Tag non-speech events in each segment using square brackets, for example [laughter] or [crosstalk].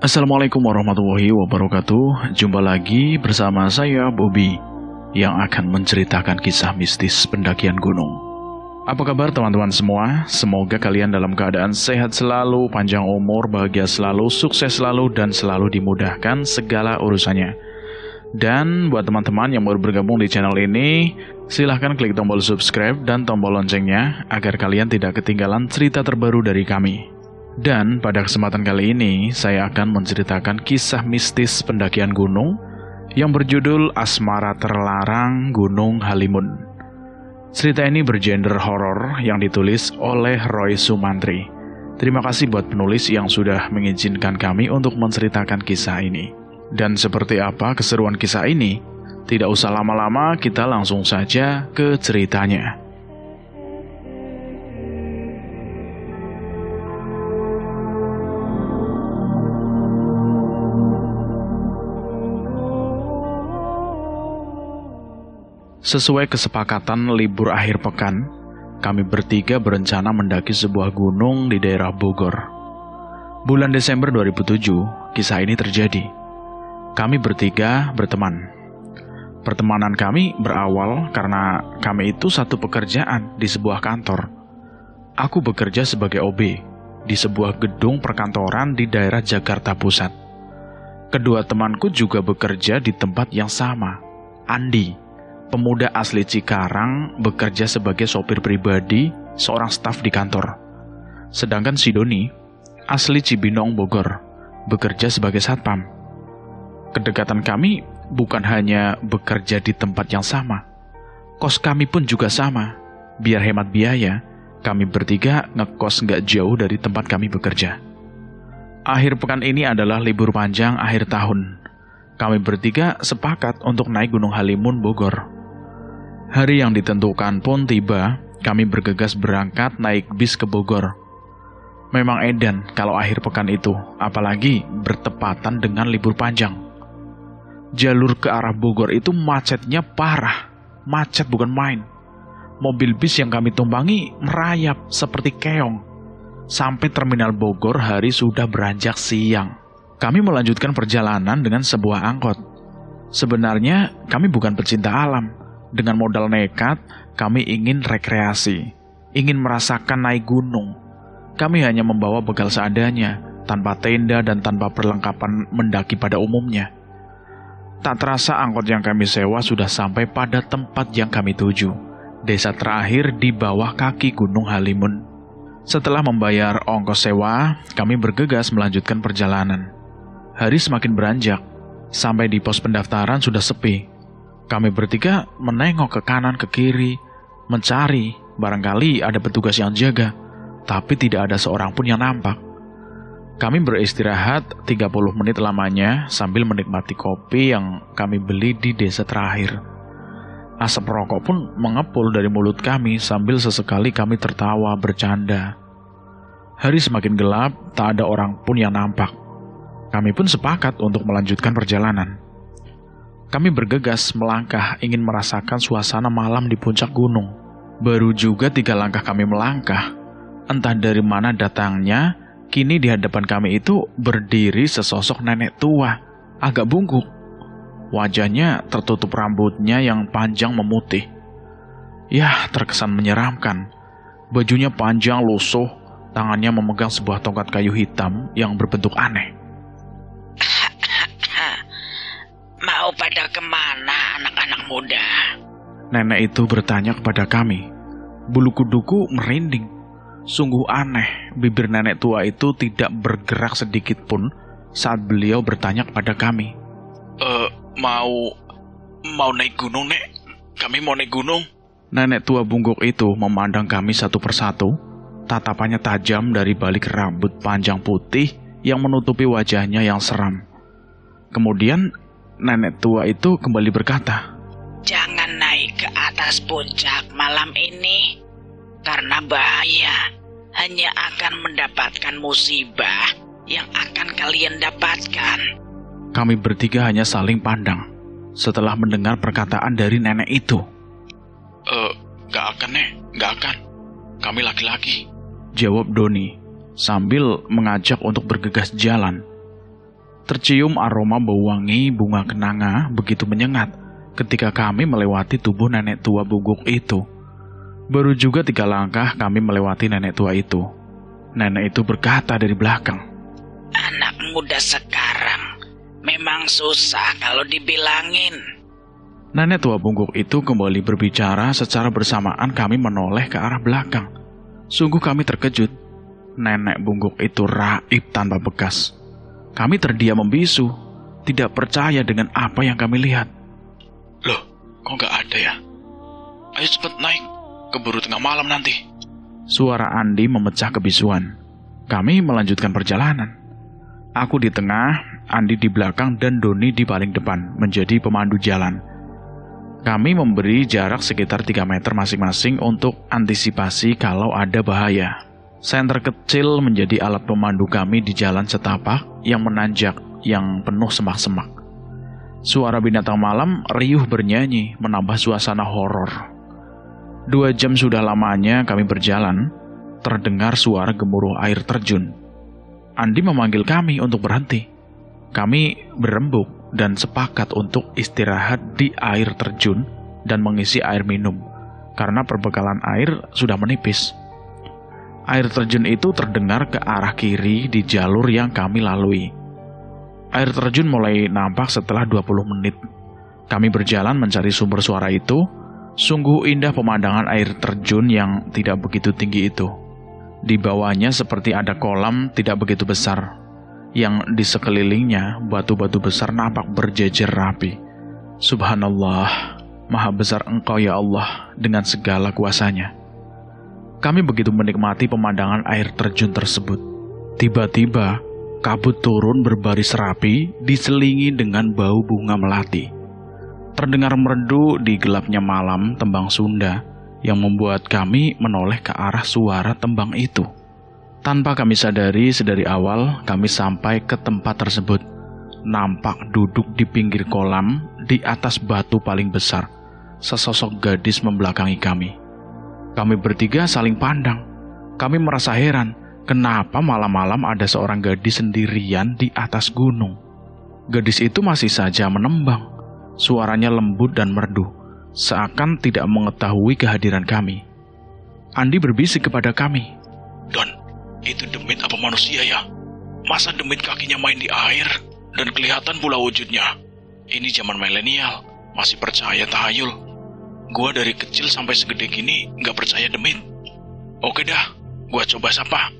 Assalamualaikum warahmatullahi wabarakatuh. Jumpa lagi bersama saya Bobby yang akan menceritakan kisah mistis pendakian gunung. Apa kabar teman-teman semua? Semoga kalian dalam keadaan sehat selalu, panjang umur, bahagia selalu, sukses selalu, dan selalu dimudahkan segala urusannya. Dan buat teman-teman yang baru bergabung di channel ini, silahkan klik tombol subscribe dan tombol loncengnya agar kalian tidak ketinggalan cerita terbaru dari kami. Dan pada kesempatan kali ini, saya akan menceritakan kisah mistis pendakian gunung yang berjudul Asmara Terlarang Gunung Halimun. Cerita ini bergender horor yang ditulis oleh Roy Sumantri. Terima kasih buat penulis yang sudah mengizinkan kami untuk menceritakan kisah ini. Dan seperti apa keseruan kisah ini? Tidak usah lama-lama, kita langsung saja ke ceritanya. Sesuai kesepakatan libur akhir pekan, kami bertiga berencana mendaki sebuah gunung di daerah Bogor. Bulan Desember 2007, kisah ini terjadi. Kami bertiga berteman. Pertemanan kami berawal karena kami itu satu pekerjaan di sebuah kantor. Aku bekerja sebagai OB di sebuah gedung perkantoran di daerah Jakarta Pusat. Kedua temanku juga bekerja di tempat yang sama, Andi pemuda asli Cikarang bekerja sebagai sopir pribadi seorang staf di kantor. Sedangkan si Doni, asli Cibinong Bogor, bekerja sebagai satpam. Kedekatan kami bukan hanya bekerja di tempat yang sama, kos kami pun juga sama. Biar hemat biaya, kami bertiga ngekos nggak jauh dari tempat kami bekerja. Akhir pekan ini adalah libur panjang akhir tahun. Kami bertiga sepakat untuk naik Gunung Halimun Bogor. Hari yang ditentukan pun tiba, kami bergegas berangkat naik bis ke Bogor. Memang edan kalau akhir pekan itu, apalagi bertepatan dengan libur panjang. Jalur ke arah Bogor itu macetnya parah, macet bukan main. Mobil bis yang kami tumpangi merayap seperti keong. Sampai terminal Bogor hari sudah beranjak siang. Kami melanjutkan perjalanan dengan sebuah angkot. Sebenarnya kami bukan pecinta alam, dengan modal nekat, kami ingin rekreasi, ingin merasakan naik gunung. Kami hanya membawa bekal seadanya, tanpa tenda dan tanpa perlengkapan mendaki pada umumnya. Tak terasa angkot yang kami sewa sudah sampai pada tempat yang kami tuju, desa terakhir di bawah kaki Gunung Halimun. Setelah membayar ongkos sewa, kami bergegas melanjutkan perjalanan. Hari semakin beranjak, sampai di pos pendaftaran sudah sepi, kami bertiga menengok ke kanan ke kiri, mencari, barangkali ada petugas yang jaga, tapi tidak ada seorang pun yang nampak. Kami beristirahat 30 menit lamanya sambil menikmati kopi yang kami beli di desa terakhir. Asap rokok pun mengepul dari mulut kami sambil sesekali kami tertawa bercanda. Hari semakin gelap, tak ada orang pun yang nampak. Kami pun sepakat untuk melanjutkan perjalanan. Kami bergegas melangkah ingin merasakan suasana malam di puncak gunung. Baru juga tiga langkah kami melangkah. Entah dari mana datangnya, kini di hadapan kami itu berdiri sesosok nenek tua, agak bungkuk. Wajahnya tertutup rambutnya yang panjang memutih. Yah, terkesan menyeramkan. Bajunya panjang lusuh, tangannya memegang sebuah tongkat kayu hitam yang berbentuk aneh. Pada ke mana anak-anak muda? Nenek itu bertanya kepada kami. Bulu kuduku merinding. Sungguh aneh, bibir nenek tua itu tidak bergerak sedikit pun saat beliau bertanya kepada kami. Eh, mau mau naik gunung, Nek? Kami mau naik gunung. Nenek tua bungkuk itu memandang kami satu persatu. Tatapannya tajam dari balik rambut panjang putih yang menutupi wajahnya yang seram. Kemudian nenek tua itu kembali berkata, Jangan naik ke atas puncak malam ini, karena bahaya hanya akan mendapatkan musibah yang akan kalian dapatkan. Kami bertiga hanya saling pandang setelah mendengar perkataan dari nenek itu. Eh, gak akan, Nek. Gak akan. Kami laki-laki. Jawab Doni sambil mengajak untuk bergegas jalan. Tercium aroma bau wangi bunga kenanga begitu menyengat ketika kami melewati tubuh nenek tua bungkuk itu. Baru juga tiga langkah kami melewati nenek tua itu. Nenek itu berkata dari belakang, Anak muda sekarang memang susah kalau dibilangin. Nenek tua bungkuk itu kembali berbicara secara bersamaan kami menoleh ke arah belakang. Sungguh kami terkejut. Nenek bungkuk itu raib tanpa bekas. Kami terdiam membisu, tidak percaya dengan apa yang kami lihat. Loh, kok nggak ada ya? Ayo cepet naik, keburu tengah malam nanti. Suara Andi memecah kebisuan. Kami melanjutkan perjalanan. Aku di tengah, Andi di belakang, dan Doni di paling depan menjadi pemandu jalan. Kami memberi jarak sekitar 3 meter masing-masing untuk antisipasi kalau ada bahaya. Senter kecil menjadi alat pemandu kami di jalan setapak yang menanjak yang penuh semak-semak. Suara binatang malam riuh bernyanyi menambah suasana horor. Dua jam sudah lamanya kami berjalan, terdengar suara gemuruh air terjun. Andi memanggil kami untuk berhenti. Kami berembuk dan sepakat untuk istirahat di air terjun dan mengisi air minum, karena perbekalan air sudah menipis. Air terjun itu terdengar ke arah kiri di jalur yang kami lalui. Air terjun mulai nampak setelah 20 menit. Kami berjalan mencari sumber suara itu. Sungguh indah pemandangan air terjun yang tidak begitu tinggi itu. Di bawahnya seperti ada kolam tidak begitu besar, yang di sekelilingnya batu-batu besar nampak berjejer rapi. Subhanallah, maha besar engkau ya Allah dengan segala kuasanya. Kami begitu menikmati pemandangan air terjun tersebut. Tiba-tiba, kabut turun berbaris rapi diselingi dengan bau bunga melati. Terdengar merdu di gelapnya malam tembang Sunda yang membuat kami menoleh ke arah suara tembang itu. Tanpa kami sadari, sedari awal kami sampai ke tempat tersebut. Nampak duduk di pinggir kolam di atas batu paling besar. Sesosok gadis membelakangi kami. Kami bertiga saling pandang. Kami merasa heran, kenapa malam-malam ada seorang gadis sendirian di atas gunung. Gadis itu masih saja menembang. Suaranya lembut dan merdu, seakan tidak mengetahui kehadiran kami. Andi berbisik kepada kami, Don, itu demit apa manusia ya? Masa demit kakinya main di air dan kelihatan pula wujudnya? Ini zaman milenial, masih percaya tahayul. Gua dari kecil sampai segede gini nggak percaya demit. Oke dah, gua coba sapa.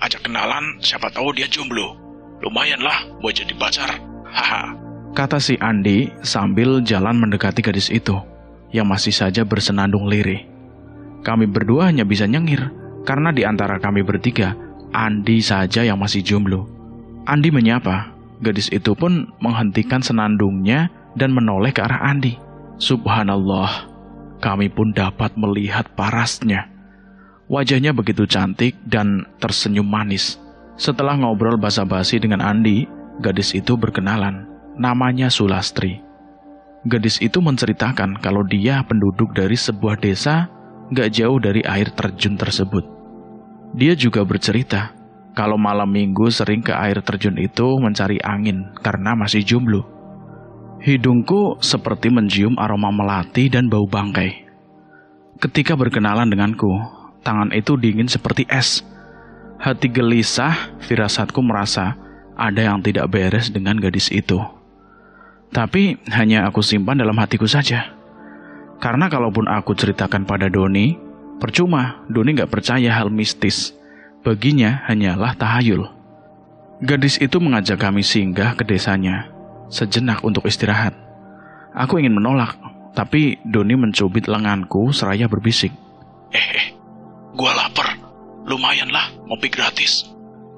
Ajak kenalan, siapa tahu dia jomblo. Lumayan lah buat jadi pacar. Haha. Kata si Andi sambil jalan mendekati gadis itu, yang masih saja bersenandung lirih. Kami berdua hanya bisa nyengir, karena di antara kami bertiga, Andi saja yang masih jomblo. Andi menyapa, gadis itu pun menghentikan senandungnya dan menoleh ke arah Andi. Subhanallah, kami pun dapat melihat parasnya. Wajahnya begitu cantik dan tersenyum manis. Setelah ngobrol basa-basi dengan Andi, gadis itu berkenalan namanya Sulastri. Gadis itu menceritakan kalau dia penduduk dari sebuah desa gak jauh dari air terjun tersebut. Dia juga bercerita kalau malam minggu sering ke air terjun itu mencari angin karena masih jomblo. Hidungku seperti mencium aroma melati dan bau bangkai. Ketika berkenalan denganku, tangan itu dingin seperti es. Hati gelisah, firasatku merasa ada yang tidak beres dengan gadis itu. Tapi hanya aku simpan dalam hatiku saja. Karena kalaupun aku ceritakan pada Doni, percuma Doni gak percaya hal mistis. Baginya hanyalah tahayul. Gadis itu mengajak kami singgah ke desanya, sejenak untuk istirahat. Aku ingin menolak, tapi Doni mencubit lenganku seraya berbisik. Eh, eh, gua lapar. Lumayan lah, ngopi gratis.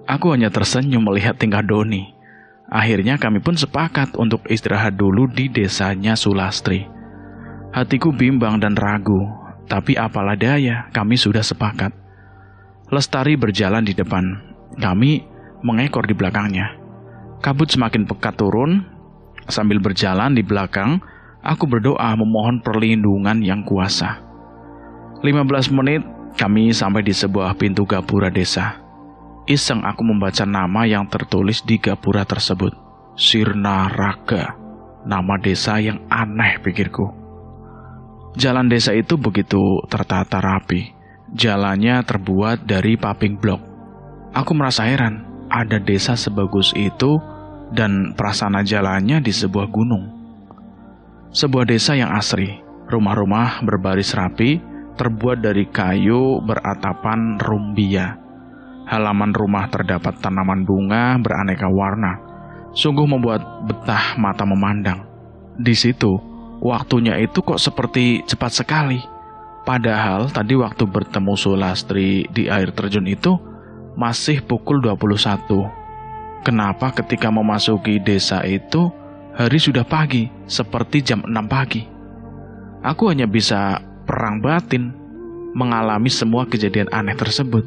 Aku hanya tersenyum melihat tingkah Doni. Akhirnya kami pun sepakat untuk istirahat dulu di desanya Sulastri. Hatiku bimbang dan ragu, tapi apalah daya, kami sudah sepakat. Lestari berjalan di depan, kami mengekor di belakangnya. Kabut semakin pekat turun, sambil berjalan di belakang, aku berdoa memohon perlindungan yang kuasa. 15 menit kami sampai di sebuah pintu gapura desa. Iseng aku membaca nama yang tertulis di gapura tersebut. Sirna Raga, nama desa yang aneh pikirku. Jalan desa itu begitu tertata rapi. Jalannya terbuat dari paping blok. Aku merasa heran, ada desa sebagus itu dan prasana jalannya di sebuah gunung. Sebuah desa yang asri, rumah-rumah berbaris rapi, terbuat dari kayu beratapan rumbia. Halaman rumah terdapat tanaman bunga beraneka warna. Sungguh membuat betah mata memandang. Di situ, waktunya itu kok seperti cepat sekali. Padahal tadi waktu bertemu Sulastri di air terjun itu masih pukul 21. Kenapa ketika memasuki desa itu Hari sudah pagi, seperti jam 6 pagi. Aku hanya bisa perang batin, mengalami semua kejadian aneh tersebut.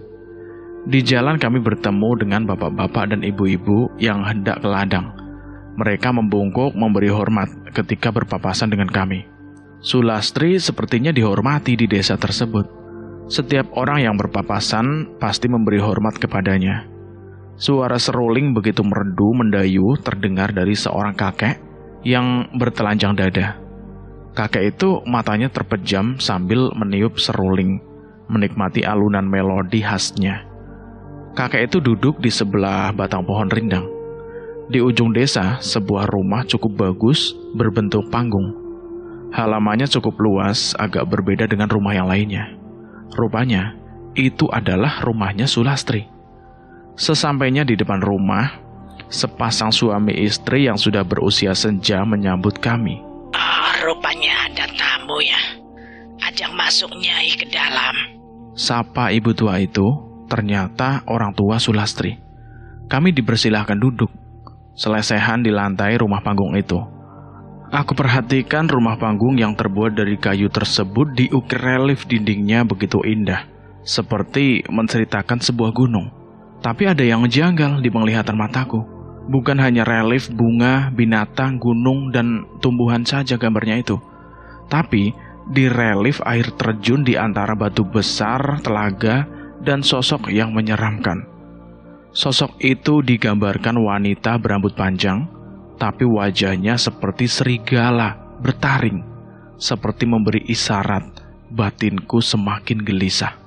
Di jalan kami bertemu dengan bapak-bapak dan ibu-ibu yang hendak ke ladang. Mereka membungkuk memberi hormat ketika berpapasan dengan kami. Sulastri sepertinya dihormati di desa tersebut. Setiap orang yang berpapasan pasti memberi hormat kepadanya. Suara seruling begitu merdu mendayu terdengar dari seorang kakek yang bertelanjang dada. Kakek itu matanya terpejam sambil meniup seruling, menikmati alunan melodi khasnya. Kakek itu duduk di sebelah batang pohon rindang. Di ujung desa, sebuah rumah cukup bagus berbentuk panggung. Halamannya cukup luas, agak berbeda dengan rumah yang lainnya. Rupanya, itu adalah rumahnya Sulastri. Sesampainya di depan rumah, sepasang suami istri yang sudah berusia senja menyambut kami. Oh, rupanya ada tamu ya. Ajak masuk Nyai ke dalam. Sapa ibu tua itu, ternyata orang tua Sulastri. Kami dipersilahkan duduk, selesehan di lantai rumah panggung itu. Aku perhatikan rumah panggung yang terbuat dari kayu tersebut diukir relief dindingnya begitu indah, seperti menceritakan sebuah gunung. Tapi ada yang janggal di penglihatan mataku. Bukan hanya relief bunga, binatang, gunung, dan tumbuhan saja gambarnya itu. Tapi di relief air terjun di antara batu besar, telaga, dan sosok yang menyeramkan. Sosok itu digambarkan wanita berambut panjang, tapi wajahnya seperti serigala bertaring, seperti memberi isyarat batinku semakin gelisah.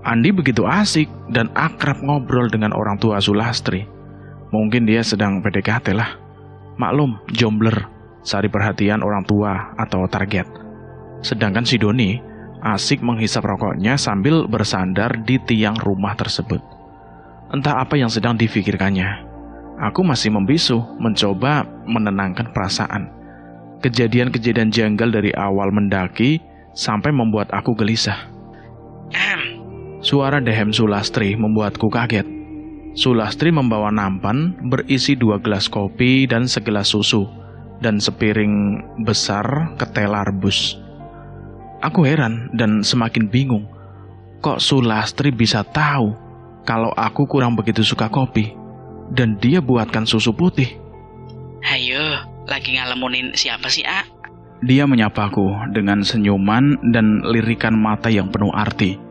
Andi begitu asik dan akrab ngobrol dengan orang tua Sulastri. Mungkin dia sedang PDKT lah. Maklum, jombler, sari perhatian orang tua atau target. Sedangkan si Doni asik menghisap rokoknya sambil bersandar di tiang rumah tersebut. Entah apa yang sedang difikirkannya. Aku masih membisu, mencoba menenangkan perasaan. Kejadian-kejadian janggal dari awal mendaki sampai membuat aku gelisah. Suara dehem Sulastri membuatku kaget. Sulastri membawa nampan berisi dua gelas kopi dan segelas susu, dan sepiring besar ketela rebus. Aku heran dan semakin bingung. Kok Sulastri bisa tahu kalau aku kurang begitu suka kopi, dan dia buatkan susu putih? Ayo, lagi ngalamunin siapa sih, A? Dia menyapaku dengan senyuman dan lirikan mata yang penuh arti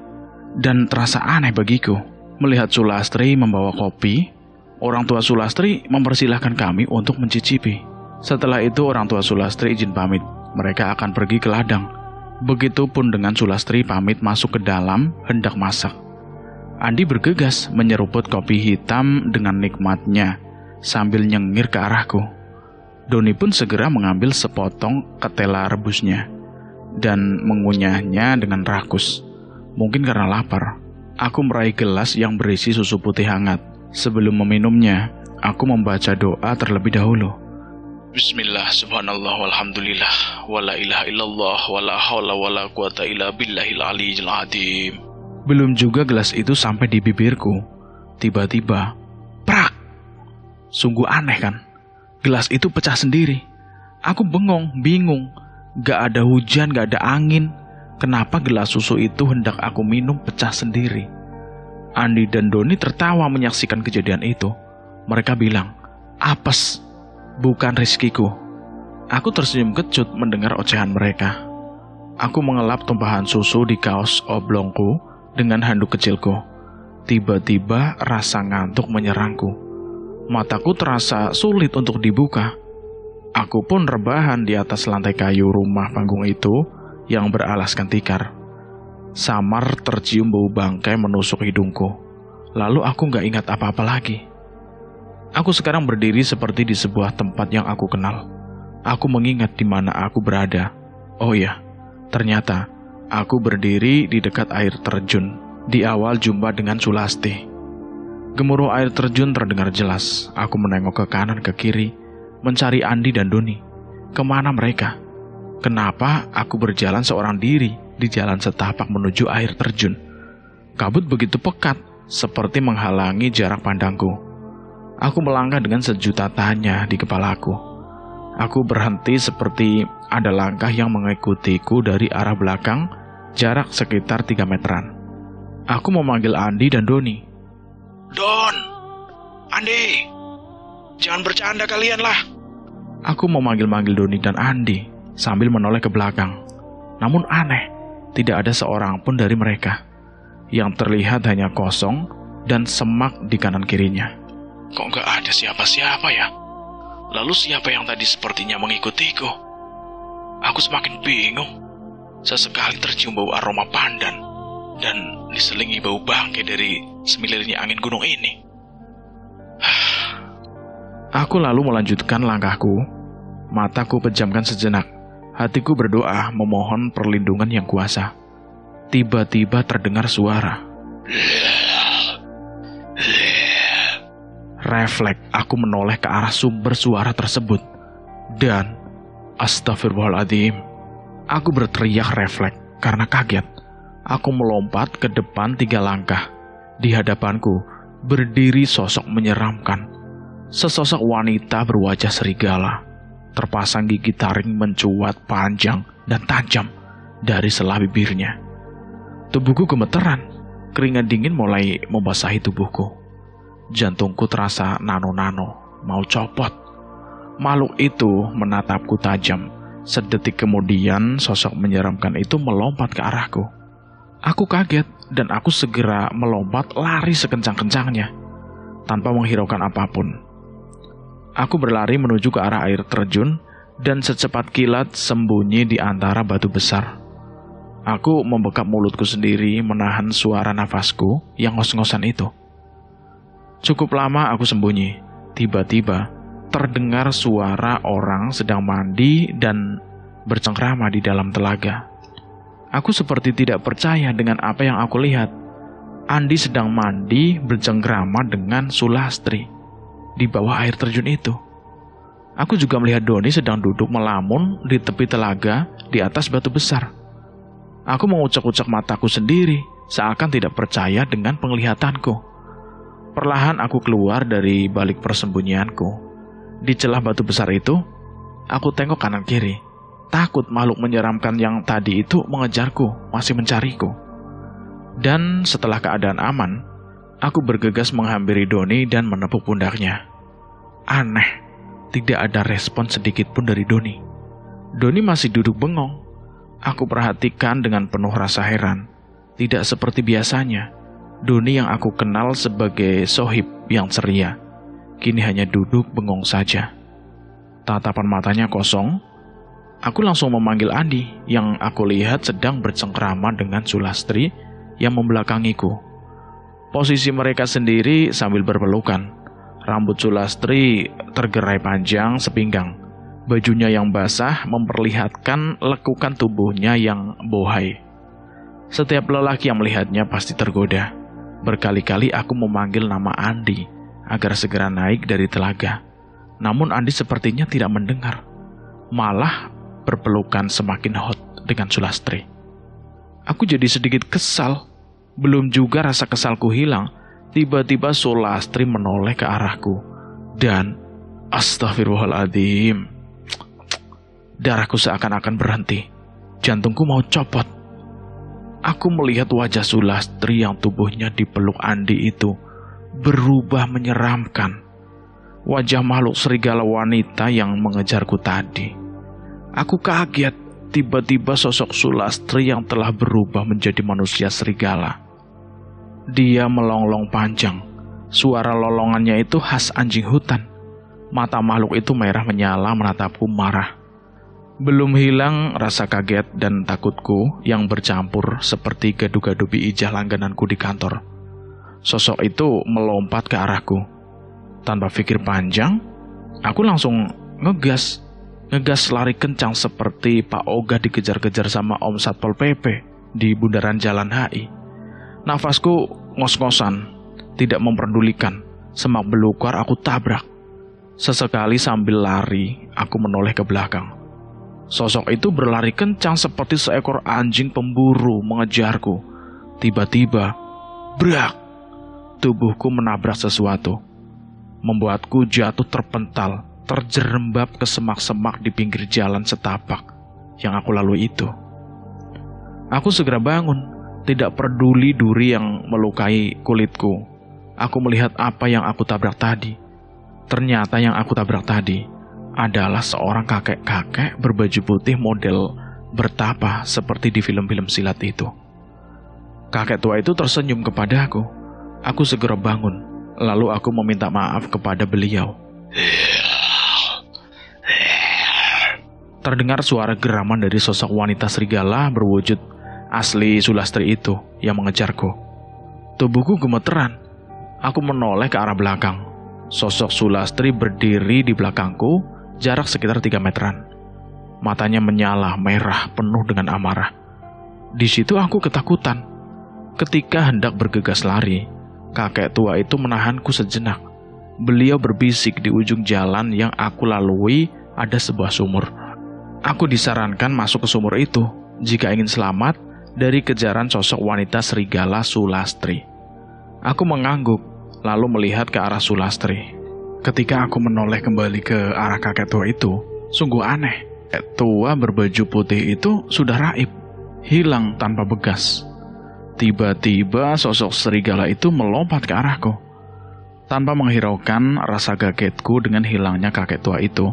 dan terasa aneh bagiku melihat Sulastri membawa kopi. Orang tua Sulastri mempersilahkan kami untuk mencicipi. Setelah itu orang tua Sulastri izin pamit. Mereka akan pergi ke ladang. Begitupun dengan Sulastri pamit masuk ke dalam hendak masak. Andi bergegas menyeruput kopi hitam dengan nikmatnya sambil nyengir ke arahku. Doni pun segera mengambil sepotong ketela rebusnya dan mengunyahnya dengan rakus. Mungkin karena lapar, aku meraih gelas yang berisi susu putih hangat. Sebelum meminumnya, aku membaca doa terlebih dahulu. Bismillah, subhanallah, walhamdulillah, wala ilaha illallah, wala hawla wala quwata illa billahil aliyyil adim. Belum juga gelas itu sampai di bibirku. Tiba-tiba, prak! Sungguh aneh kan? Gelas itu pecah sendiri. Aku bengong, bingung. Gak ada hujan, gak ada angin. Kenapa gelas susu itu hendak aku minum pecah sendiri? Andi dan Doni tertawa menyaksikan kejadian itu. Mereka bilang, apes, bukan rizkiku. Aku tersenyum kecut mendengar ocehan mereka. Aku mengelap tumpahan susu di kaos oblongku dengan handuk kecilku. Tiba-tiba rasa ngantuk menyerangku. Mataku terasa sulit untuk dibuka. Aku pun rebahan di atas lantai kayu rumah panggung itu yang beralaskan tikar. Samar tercium bau bangkai menusuk hidungku. Lalu aku nggak ingat apa-apa lagi. Aku sekarang berdiri seperti di sebuah tempat yang aku kenal. Aku mengingat di mana aku berada. Oh ya, ternyata aku berdiri di dekat air terjun di awal jumpa dengan Sulasti. Gemuruh air terjun terdengar jelas. Aku menengok ke kanan ke kiri, mencari Andi dan Doni. Ke mana mereka? Kenapa aku berjalan seorang diri di jalan setapak menuju air terjun? Kabut begitu pekat, seperti menghalangi jarak pandangku. Aku melangkah dengan sejuta tanya di kepalaku. Aku berhenti seperti ada langkah yang mengikutiku dari arah belakang, jarak sekitar 3 meteran. Aku memanggil Andi dan Doni. Don, Andi, jangan bercanda kalian lah. Aku memanggil-manggil Doni dan Andi sambil menoleh ke belakang. Namun aneh, tidak ada seorang pun dari mereka. Yang terlihat hanya kosong dan semak di kanan kirinya. Kok nggak ada siapa-siapa ya? Lalu siapa yang tadi sepertinya mengikutiku? Aku semakin bingung. Sesekali tercium bau aroma pandan dan diselingi bau bangkai dari semilirnya angin gunung ini. Aku lalu melanjutkan langkahku. Mataku pejamkan sejenak. Hatiku berdoa memohon perlindungan yang kuasa. Tiba-tiba terdengar suara. Refleks, aku menoleh ke arah sumber suara tersebut. Dan, astagfirullahaladzim, aku berteriak refleks karena kaget. Aku melompat ke depan tiga langkah. Di hadapanku, berdiri sosok menyeramkan. Sesosok wanita berwajah serigala. Terpasang gigi taring mencuat panjang dan tajam dari sela bibirnya. Tubuhku gemeteran. Keringat dingin mulai membasahi tubuhku. Jantungku terasa nano-nano, mau copot. Makhluk itu menatapku tajam. Sedetik kemudian, sosok menyeramkan itu melompat ke arahku. Aku kaget dan aku segera melompat lari sekencang-kencangnya, tanpa menghiraukan apa pun. Aku berlari menuju ke arah air terjun dan secepat kilat sembunyi di antara batu besar. Aku membekap mulutku sendiri menahan suara nafasku yang ngos-ngosan itu. Cukup lama aku sembunyi. Tiba-tiba terdengar suara orang sedang mandi dan bercengkrama di dalam telaga. Aku seperti tidak percaya dengan apa yang aku lihat. Andi sedang mandi bercengkrama dengan Sulastri di bawah air terjun itu. Aku juga melihat Doni sedang duduk melamun di tepi telaga di atas batu besar. Aku mengucak-ucak mataku sendiri, seakan tidak percaya dengan penglihatanku. Perlahan aku keluar dari balik persembunyianku. Di celah batu besar itu, aku tengok kanan kiri. Takut makhluk menyeramkan yang tadi itu mengejarku, masih mencariku. Dan setelah keadaan aman, aku bergegas menghampiri Doni dan menepuk pundaknya. Aneh, tidak ada respon sedikit pun dari Doni. Doni masih duduk bengong. Aku perhatikan dengan penuh rasa heran. Tidak seperti biasanya. Doni yang aku kenal sebagai sohib yang ceria, kini hanya duduk bengong saja. Tatapan matanya kosong. Aku langsung memanggil Andi yang aku lihat sedang bercengkrama dengan Sulastri yang membelakangiku. Posisi mereka sendiri sambil berpelukan. Rambut Sulastri tergerai panjang sepinggang. Bajunya yang basah memperlihatkan lekukan tubuhnya yang bohai. Setiap lelaki yang melihatnya pasti tergoda. Berkali-kali aku memanggil nama Andi agar segera naik dari telaga. Namun Andi sepertinya tidak mendengar. Malah berpelukan semakin hot dengan Sulastri. Aku jadi sedikit kesal. Belum juga rasa kesalku hilang. Tiba-tiba Sulastri menoleh ke arahku. Dan astagfirullahaladzim. Darahku seakan-akan berhenti. Jantungku mau copot. Aku melihat wajah Sulastri yang tubuhnya dipeluk Andi itu berubah menyeramkan. Wajah makhluk serigala wanita yang mengejarku tadi. Aku kaget tiba-tiba sosok Sulastri yang telah berubah menjadi manusia serigala. Dia melonglong panjang, Suara lolongannya itu khas anjing hutan. Mata makhluk itu merah menyala menatapku marah. Belum hilang rasa kaget dan takutku yang bercampur seperti gadu-gadu ijah langgananku di kantor. Sosok itu melompat ke arahku. Tanpa pikir panjang, aku langsung ngegas. Ngegas lari kencang seperti Pak Oga dikejar-kejar sama Om Satpol PP di bundaran Jalan HI. Nafasku ngos-ngosan, tidak memperdulikan. Semak belukar aku tabrak. Sesekali sambil lari, aku menoleh ke belakang. Sosok itu berlari kencang seperti seekor anjing pemburu mengejarku. Tiba-tiba, brak! Tubuhku menabrak sesuatu. Membuatku jatuh terpental, terjerembab ke semak-semak di pinggir jalan setapak yang aku lalui itu. Aku segera bangun, tidak peduli duri yang melukai kulitku. Aku melihat apa yang aku tabrak tadi. Ternyata yang aku tabrak tadi adalah seorang kakek-kakek berbaju putih model bertapa seperti di film-film silat itu. Kakek tua itu tersenyum kepada aku. Aku segera bangun, lalu aku meminta maaf kepada beliau. Terdengar suara geraman dari sosok wanita serigala berwujud asli Sulastri itu yang mengejarku. Tubuhku gemeteran. Aku menoleh ke arah belakang. Sosok Sulastri berdiri di belakangku jarak sekitar 3 meteran. Matanya menyala merah penuh dengan amarah. Di situ aku ketakutan. Ketika hendak bergegas lari, kakek tua itu menahanku sejenak. Beliau berbisik di ujung jalan yang aku lalui ada sebuah sumur. Aku disarankan masuk ke sumur itu jika ingin selamat dari kejaran sosok wanita serigala Sulastri. Aku mengangguk, lalu melihat ke arah Sulastri. Ketika aku menoleh kembali ke arah kakek tua itu, sungguh aneh. Kakek tua berbaju putih itu sudah raib, hilang tanpa bekas. Tiba-tiba sosok serigala itu melompat ke arahku. Tanpa menghiraukan rasa kagetku dengan hilangnya kakek tua itu,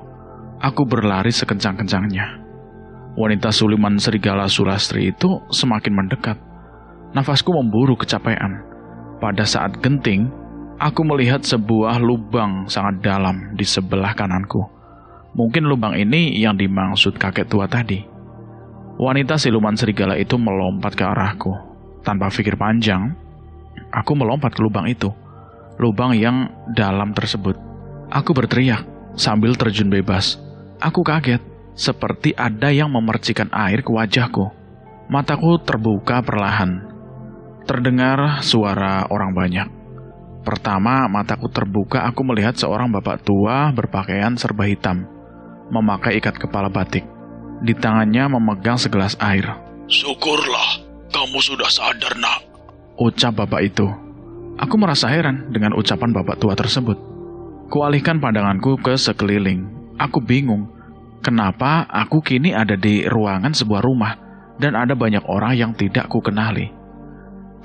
aku berlari sekencang-kencangnya. Wanita suliman serigala Sulastri itu semakin mendekat. Nafasku memburu kecapean. Pada saat genting, Aku melihat sebuah lubang sangat dalam di sebelah kananku. Mungkin lubang ini yang dimaksud kakek tua tadi. Wanita siluman serigala itu melompat ke arahku. Tanpa pikir panjang, aku melompat ke lubang itu. Lubang yang dalam tersebut. Aku berteriak sambil terjun bebas. Aku kaget, seperti ada yang memercikan air ke wajahku. Mataku terbuka perlahan. Terdengar suara orang banyak. Pertama, mataku terbuka aku melihat seorang bapak tua berpakaian serba hitam, memakai ikat kepala batik. Di tangannya memegang segelas air. Syukurlah, kamu sudah sadar nak. Ucap bapak itu. Aku merasa heran dengan ucapan bapak tua tersebut. Kualihkan pandanganku ke sekeliling. Aku bingung, kenapa aku kini ada di ruangan sebuah rumah dan ada banyak orang yang tidak ku kenali.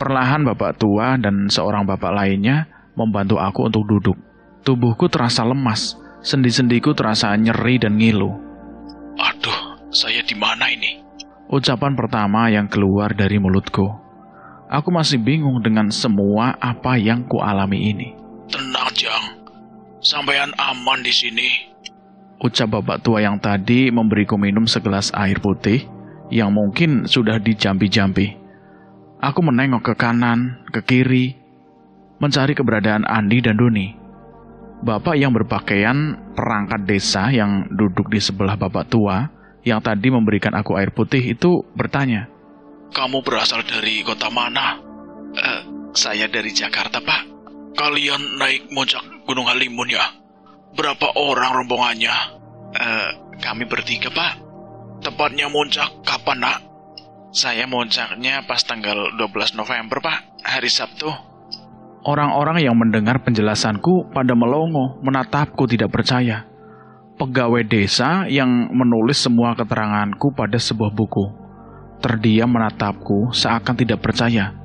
Perlahan bapak tua dan seorang bapak lainnya membantu aku untuk duduk. Tubuhku terasa lemas, sendi-sendiku terasa nyeri dan ngilu. Aduh, saya di mana ini? Ucapan pertama yang keluar dari mulutku. Aku masih bingung dengan semua apa yang kualami ini. Tenang, Jang. Sampean aman di sini. Ucap bapak tua yang tadi memberiku minum segelas air putih yang mungkin sudah dijampi-jampi. Aku menengok ke kanan, ke kiri, mencari keberadaan Andi dan Doni. Bapak yang berpakaian perangkat desa yang duduk di sebelah bapak tua yang tadi memberikan aku air putih itu bertanya, Kamu berasal dari kota mana? Uh, saya dari Jakarta, Pak. Kalian naik muncak Gunung Halimun ya? Berapa orang rombongannya? Uh, kami bertiga, Pak. Tepatnya muncak kapan, nak? Saya muncaknya pas tanggal 12 November, Pak, hari Sabtu. Orang-orang yang mendengar penjelasanku pada melongo, menatapku tidak percaya. Pegawai desa yang menulis semua keteranganku pada sebuah buku. Terdiam menatapku seakan tidak percaya.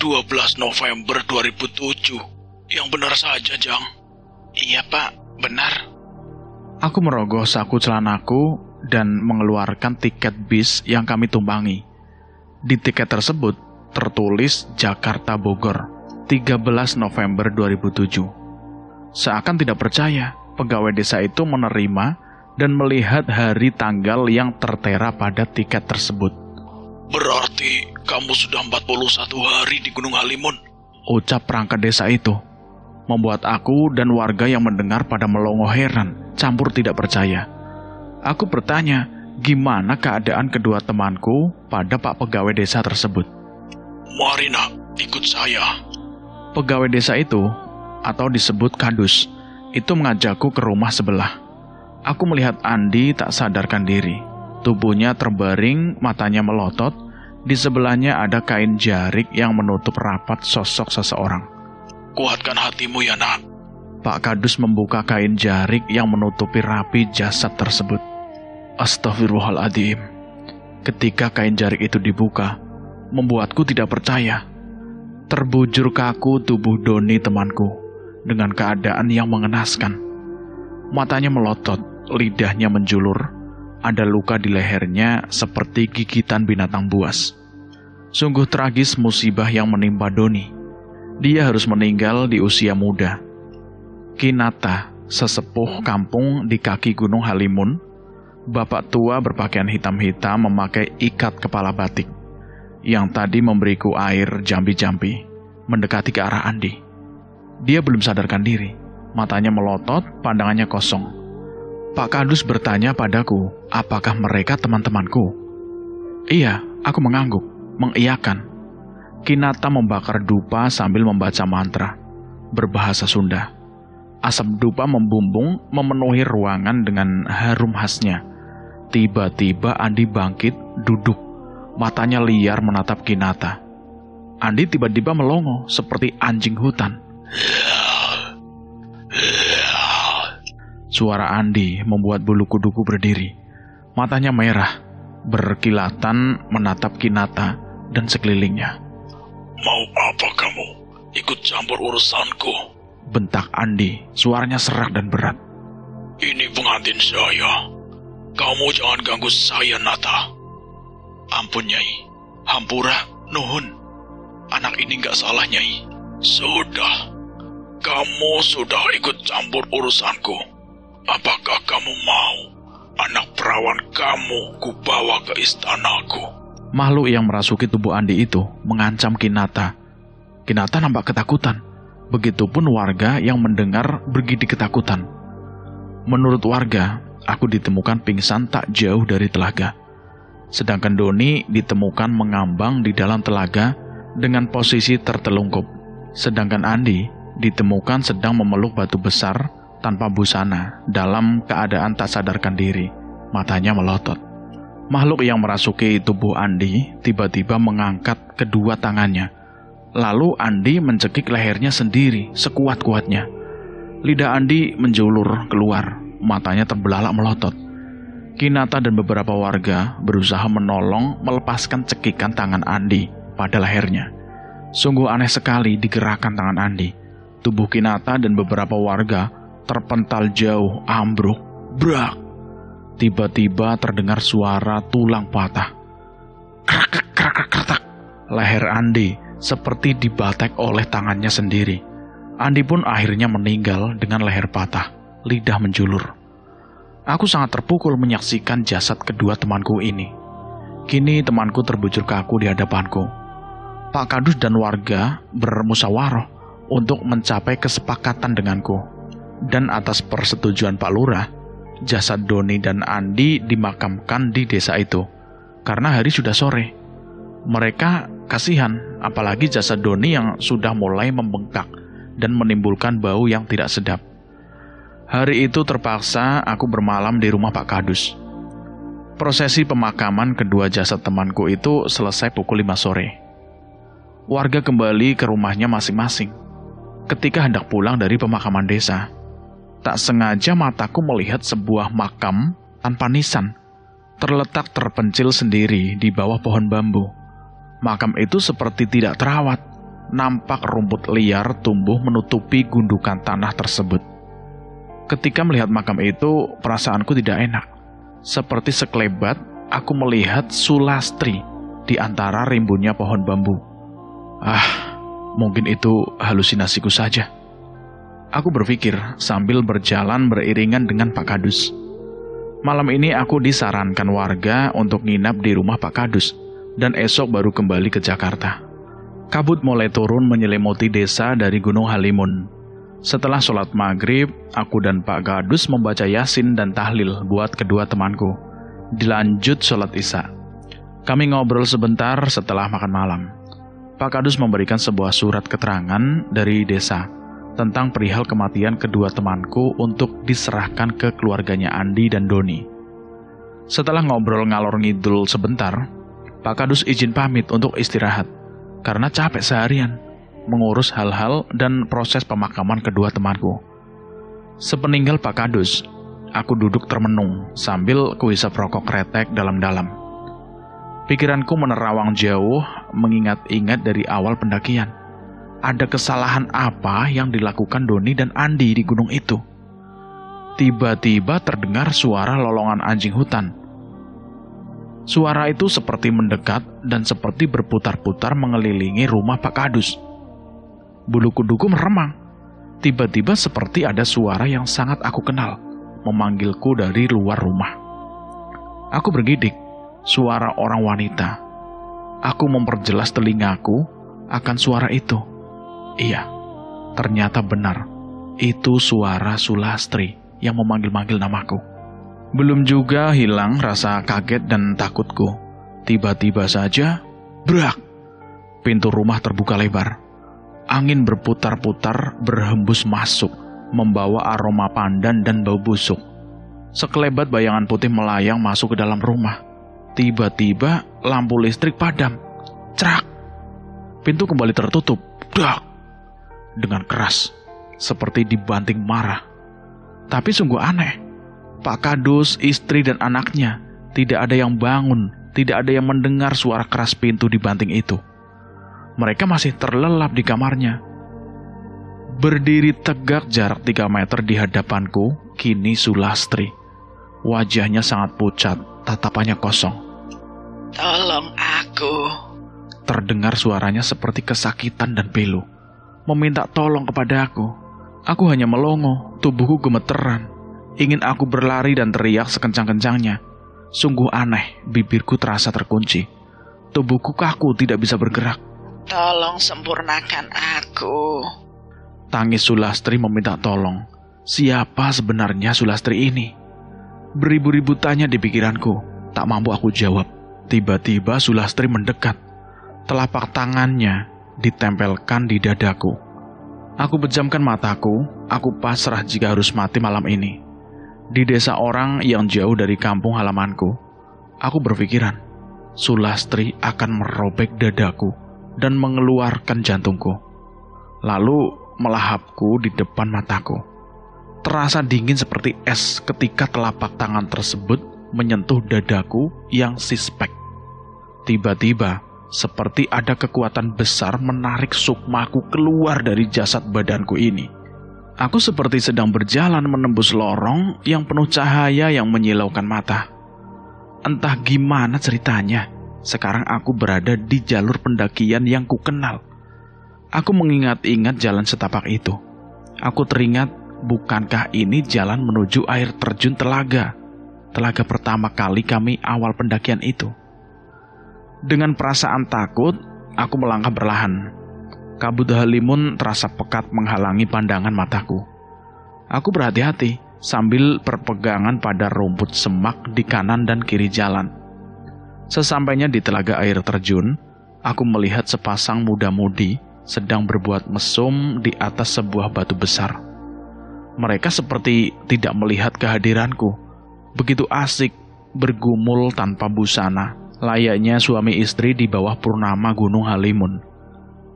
12 November 2007. Yang benar saja, Jang. Iya, Pak. Benar. Aku merogoh saku celanaku dan mengeluarkan tiket bis yang kami tumbangi. Di tiket tersebut tertulis Jakarta Bogor. 13 November 2007. Seakan tidak percaya, pegawai desa itu menerima dan melihat hari tanggal yang tertera pada tiket tersebut. Berarti kamu sudah 41 hari di Gunung Halimun. Ucap perangkat desa itu. Membuat aku dan warga yang mendengar pada melongo heran, campur tidak percaya. Aku bertanya, gimana keadaan kedua temanku pada pak pegawai desa tersebut. Mari nak, ikut saya. Pegawai desa itu, atau disebut kadus, itu mengajakku ke rumah sebelah. Aku melihat Andi tak sadarkan diri. Tubuhnya terbaring, matanya melotot. Di sebelahnya ada kain jarik yang menutup rapat sosok seseorang. Kuatkan hatimu ya nak. Pak Kadus membuka kain jarik yang menutupi rapi jasad tersebut. Astagfirullahaladzim. Ketika kain jarik itu dibuka, membuatku tidak percaya Terbujur kaku tubuh Doni temanku dengan keadaan yang mengenaskan. Matanya melotot, lidahnya menjulur, ada luka di lehernya seperti gigitan binatang buas. Sungguh tragis musibah yang menimpa Doni. Dia harus meninggal di usia muda. Kinata, sesepuh kampung di kaki Gunung Halimun, bapak tua berpakaian hitam-hitam memakai ikat kepala batik yang tadi memberiku air jambi-jambi, mendekati ke arah Andi. Dia belum sadarkan diri, matanya melotot, pandangannya kosong. Pak Kadus bertanya padaku, apakah mereka teman-temanku? Iya, aku mengangguk, mengiyakan. Kinata membakar dupa sambil membaca mantra, berbahasa Sunda. Asap dupa membumbung memenuhi ruangan dengan harum khasnya. Tiba-tiba Andi bangkit, duduk Matanya liar menatap Kinata. Andi tiba-tiba melongo seperti anjing hutan. Suara Andi membuat bulu kuduku berdiri. Matanya merah, berkilatan menatap Kinata dan sekelilingnya. Mau apa kamu? Ikut campur urusanku? Bentak Andi, suaranya serak dan berat. Ini pengantin saya. Kamu jangan ganggu saya, Nata. Ampun, Nyai. Hampura, nuhun. Anak ini nggak salah, Nyai. Sudah. Kamu sudah ikut campur urusanku. Apakah kamu mau anak perawan kamu kubawa ke istanaku? Makhluk yang merasuki tubuh Andi itu mengancam Kinata. Kinata nampak ketakutan. Begitupun warga yang mendengar bergidik ketakutan. Menurut warga, aku ditemukan pingsan tak jauh dari telaga. Sedangkan Doni ditemukan mengambang di dalam telaga dengan posisi tertelungkup. Sedangkan Andi ditemukan sedang memeluk batu besar tanpa busana dalam keadaan tak sadarkan diri. Matanya melotot. Makhluk yang merasuki tubuh Andi tiba-tiba mengangkat kedua tangannya. Lalu Andi mencekik lehernya sendiri sekuat-kuatnya. Lidah Andi menjulur keluar, matanya terbelalak melotot. Kinata dan beberapa warga berusaha menolong melepaskan cekikan tangan Andi pada lehernya. Sungguh aneh sekali digerakkan tangan Andi. Tubuh Kinata dan beberapa warga terpental jauh, ambruk, brak. Tiba-tiba terdengar suara tulang patah. Krak, krak, krak, Leher Andi seperti dibatek oleh tangannya sendiri. Andi pun akhirnya meninggal dengan leher patah, lidah menjulur. Aku sangat terpukul menyaksikan jasad kedua temanku ini. Kini temanku terbujur kaku di hadapanku. Pak Kadus dan warga bermusyawarah untuk mencapai kesepakatan denganku. Dan atas persetujuan Pak Lurah, jasad Doni dan Andi dimakamkan di desa itu. Karena hari sudah sore. Mereka kasihan, apalagi jasad Doni yang sudah mulai membengkak dan menimbulkan bau yang tidak sedap. Hari itu terpaksa aku bermalam di rumah Pak Kadus. Prosesi pemakaman kedua jasad temanku itu selesai pukul 5 sore. Warga kembali ke rumahnya masing-masing. Ketika hendak pulang dari pemakaman desa, tak sengaja mataku melihat sebuah makam tanpa nisan, terletak terpencil sendiri di bawah pohon bambu. Makam itu seperti tidak terawat, nampak rumput liar tumbuh menutupi gundukan tanah tersebut. Ketika melihat makam itu, perasaanku tidak enak. Seperti sekelebat, aku melihat Sulastri di antara rimbunnya pohon bambu. Ah, Mungkin itu halusinasiku saja. Aku berpikir sambil berjalan beriringan dengan Pak Kadus. Malam ini aku disarankan warga untuk nginap di rumah Pak Kadus dan esok baru kembali ke Jakarta. Kabut mulai turun menyelimuti desa dari Gunung Halimun. Setelah sholat maghrib, aku dan Pak Kadus membaca yasin dan tahlil buat kedua temanku. Dilanjut sholat isya. Kami ngobrol sebentar setelah makan malam. Pak Kadus memberikan sebuah surat keterangan dari desa tentang perihal kematian kedua temanku untuk diserahkan ke keluarganya Andi dan Doni. Setelah ngobrol ngalor ngidul sebentar, Pak Kadus izin pamit untuk istirahat karena capek seharian mengurus hal-hal dan proses pemakaman kedua temanku. Sepeninggal Pak Kadus, aku duduk termenung sambil kuhisap rokok kretek dalam-dalam. Pikiranku menerawang jauh mengingat-ingat dari awal pendakian ada kesalahan apa yang dilakukan Doni dan Andi di gunung itu. Tiba-tiba terdengar suara lolongan anjing hutan. Suara itu seperti mendekat dan seperti berputar-putar mengelilingi rumah Pak Kadus. Bulu kuduku meremang. Tiba-tiba seperti ada suara yang sangat aku kenal, memanggilku dari luar rumah. Aku bergidik, suara orang wanita. Aku memperjelas telingaku akan suara itu Iya, ternyata benar. Itu suara Sulastri yang memanggil-manggil namaku. Belum juga hilang rasa kaget dan takutku. Tiba-tiba saja, brak! Pintu rumah terbuka lebar. Angin berputar-putar berhembus masuk, membawa aroma pandan dan bau busuk. Sekelebat bayangan putih melayang masuk ke dalam rumah. Tiba-tiba lampu listrik padam. Cerak! Pintu kembali tertutup. Dak! Dengan keras, seperti dibanting marah. Tapi sungguh aneh, Pak Kadus, istri dan anaknya tidak ada yang bangun, tidak ada yang mendengar suara keras pintu dibanting itu. Mereka masih terlelap di kamarnya. Berdiri tegak jarak 3 meter di hadapanku, kini Sulastri. Wajahnya sangat pucat, tatapannya kosong. Tolong aku. Terdengar suaranya seperti kesakitan dan pilu meminta tolong kepada aku. Aku hanya melongo, tubuhku gemeteran. Ingin aku berlari dan teriak sekencang-kencangnya. Sungguh aneh, bibirku terasa terkunci. Tubuhku kaku tidak bisa bergerak. Tolong sempurnakan aku. Tangis Sulastri meminta tolong. Siapa sebenarnya Sulastri ini? Beribu-ribu tanya di pikiranku. Tak mampu aku jawab. Tiba-tiba Sulastri mendekat. Telapak tangannya ditempelkan di dadaku. Aku pejamkan mataku, aku pasrah jika harus mati malam ini. Di desa orang yang jauh dari kampung halamanku, aku berpikiran, Sulastri akan merobek dadaku dan mengeluarkan jantungku. Lalu melahapku di depan mataku. Terasa dingin seperti es ketika telapak tangan tersebut menyentuh dadaku yang sispek. Tiba-tiba, seperti ada kekuatan besar menarik sukmaku keluar dari jasad badanku ini. Aku seperti sedang berjalan menembus lorong yang penuh cahaya yang menyilaukan mata. Entah gimana ceritanya, sekarang aku berada di jalur pendakian yang ku kenal. Aku mengingat-ingat jalan setapak itu. Aku teringat, bukankah ini jalan menuju air terjun telaga? Telaga pertama kali kami awal pendakian itu. Dengan perasaan takut, aku melangkah berlahan. Kabut halimun terasa pekat menghalangi pandangan mataku. Aku berhati-hati sambil berpegangan pada rumput semak di kanan dan kiri jalan. Sesampainya di telaga air terjun, aku melihat sepasang muda-mudi sedang berbuat mesum di atas sebuah batu besar. Mereka seperti tidak melihat kehadiranku, begitu asik bergumul tanpa busana layaknya suami istri di bawah purnama Gunung Halimun.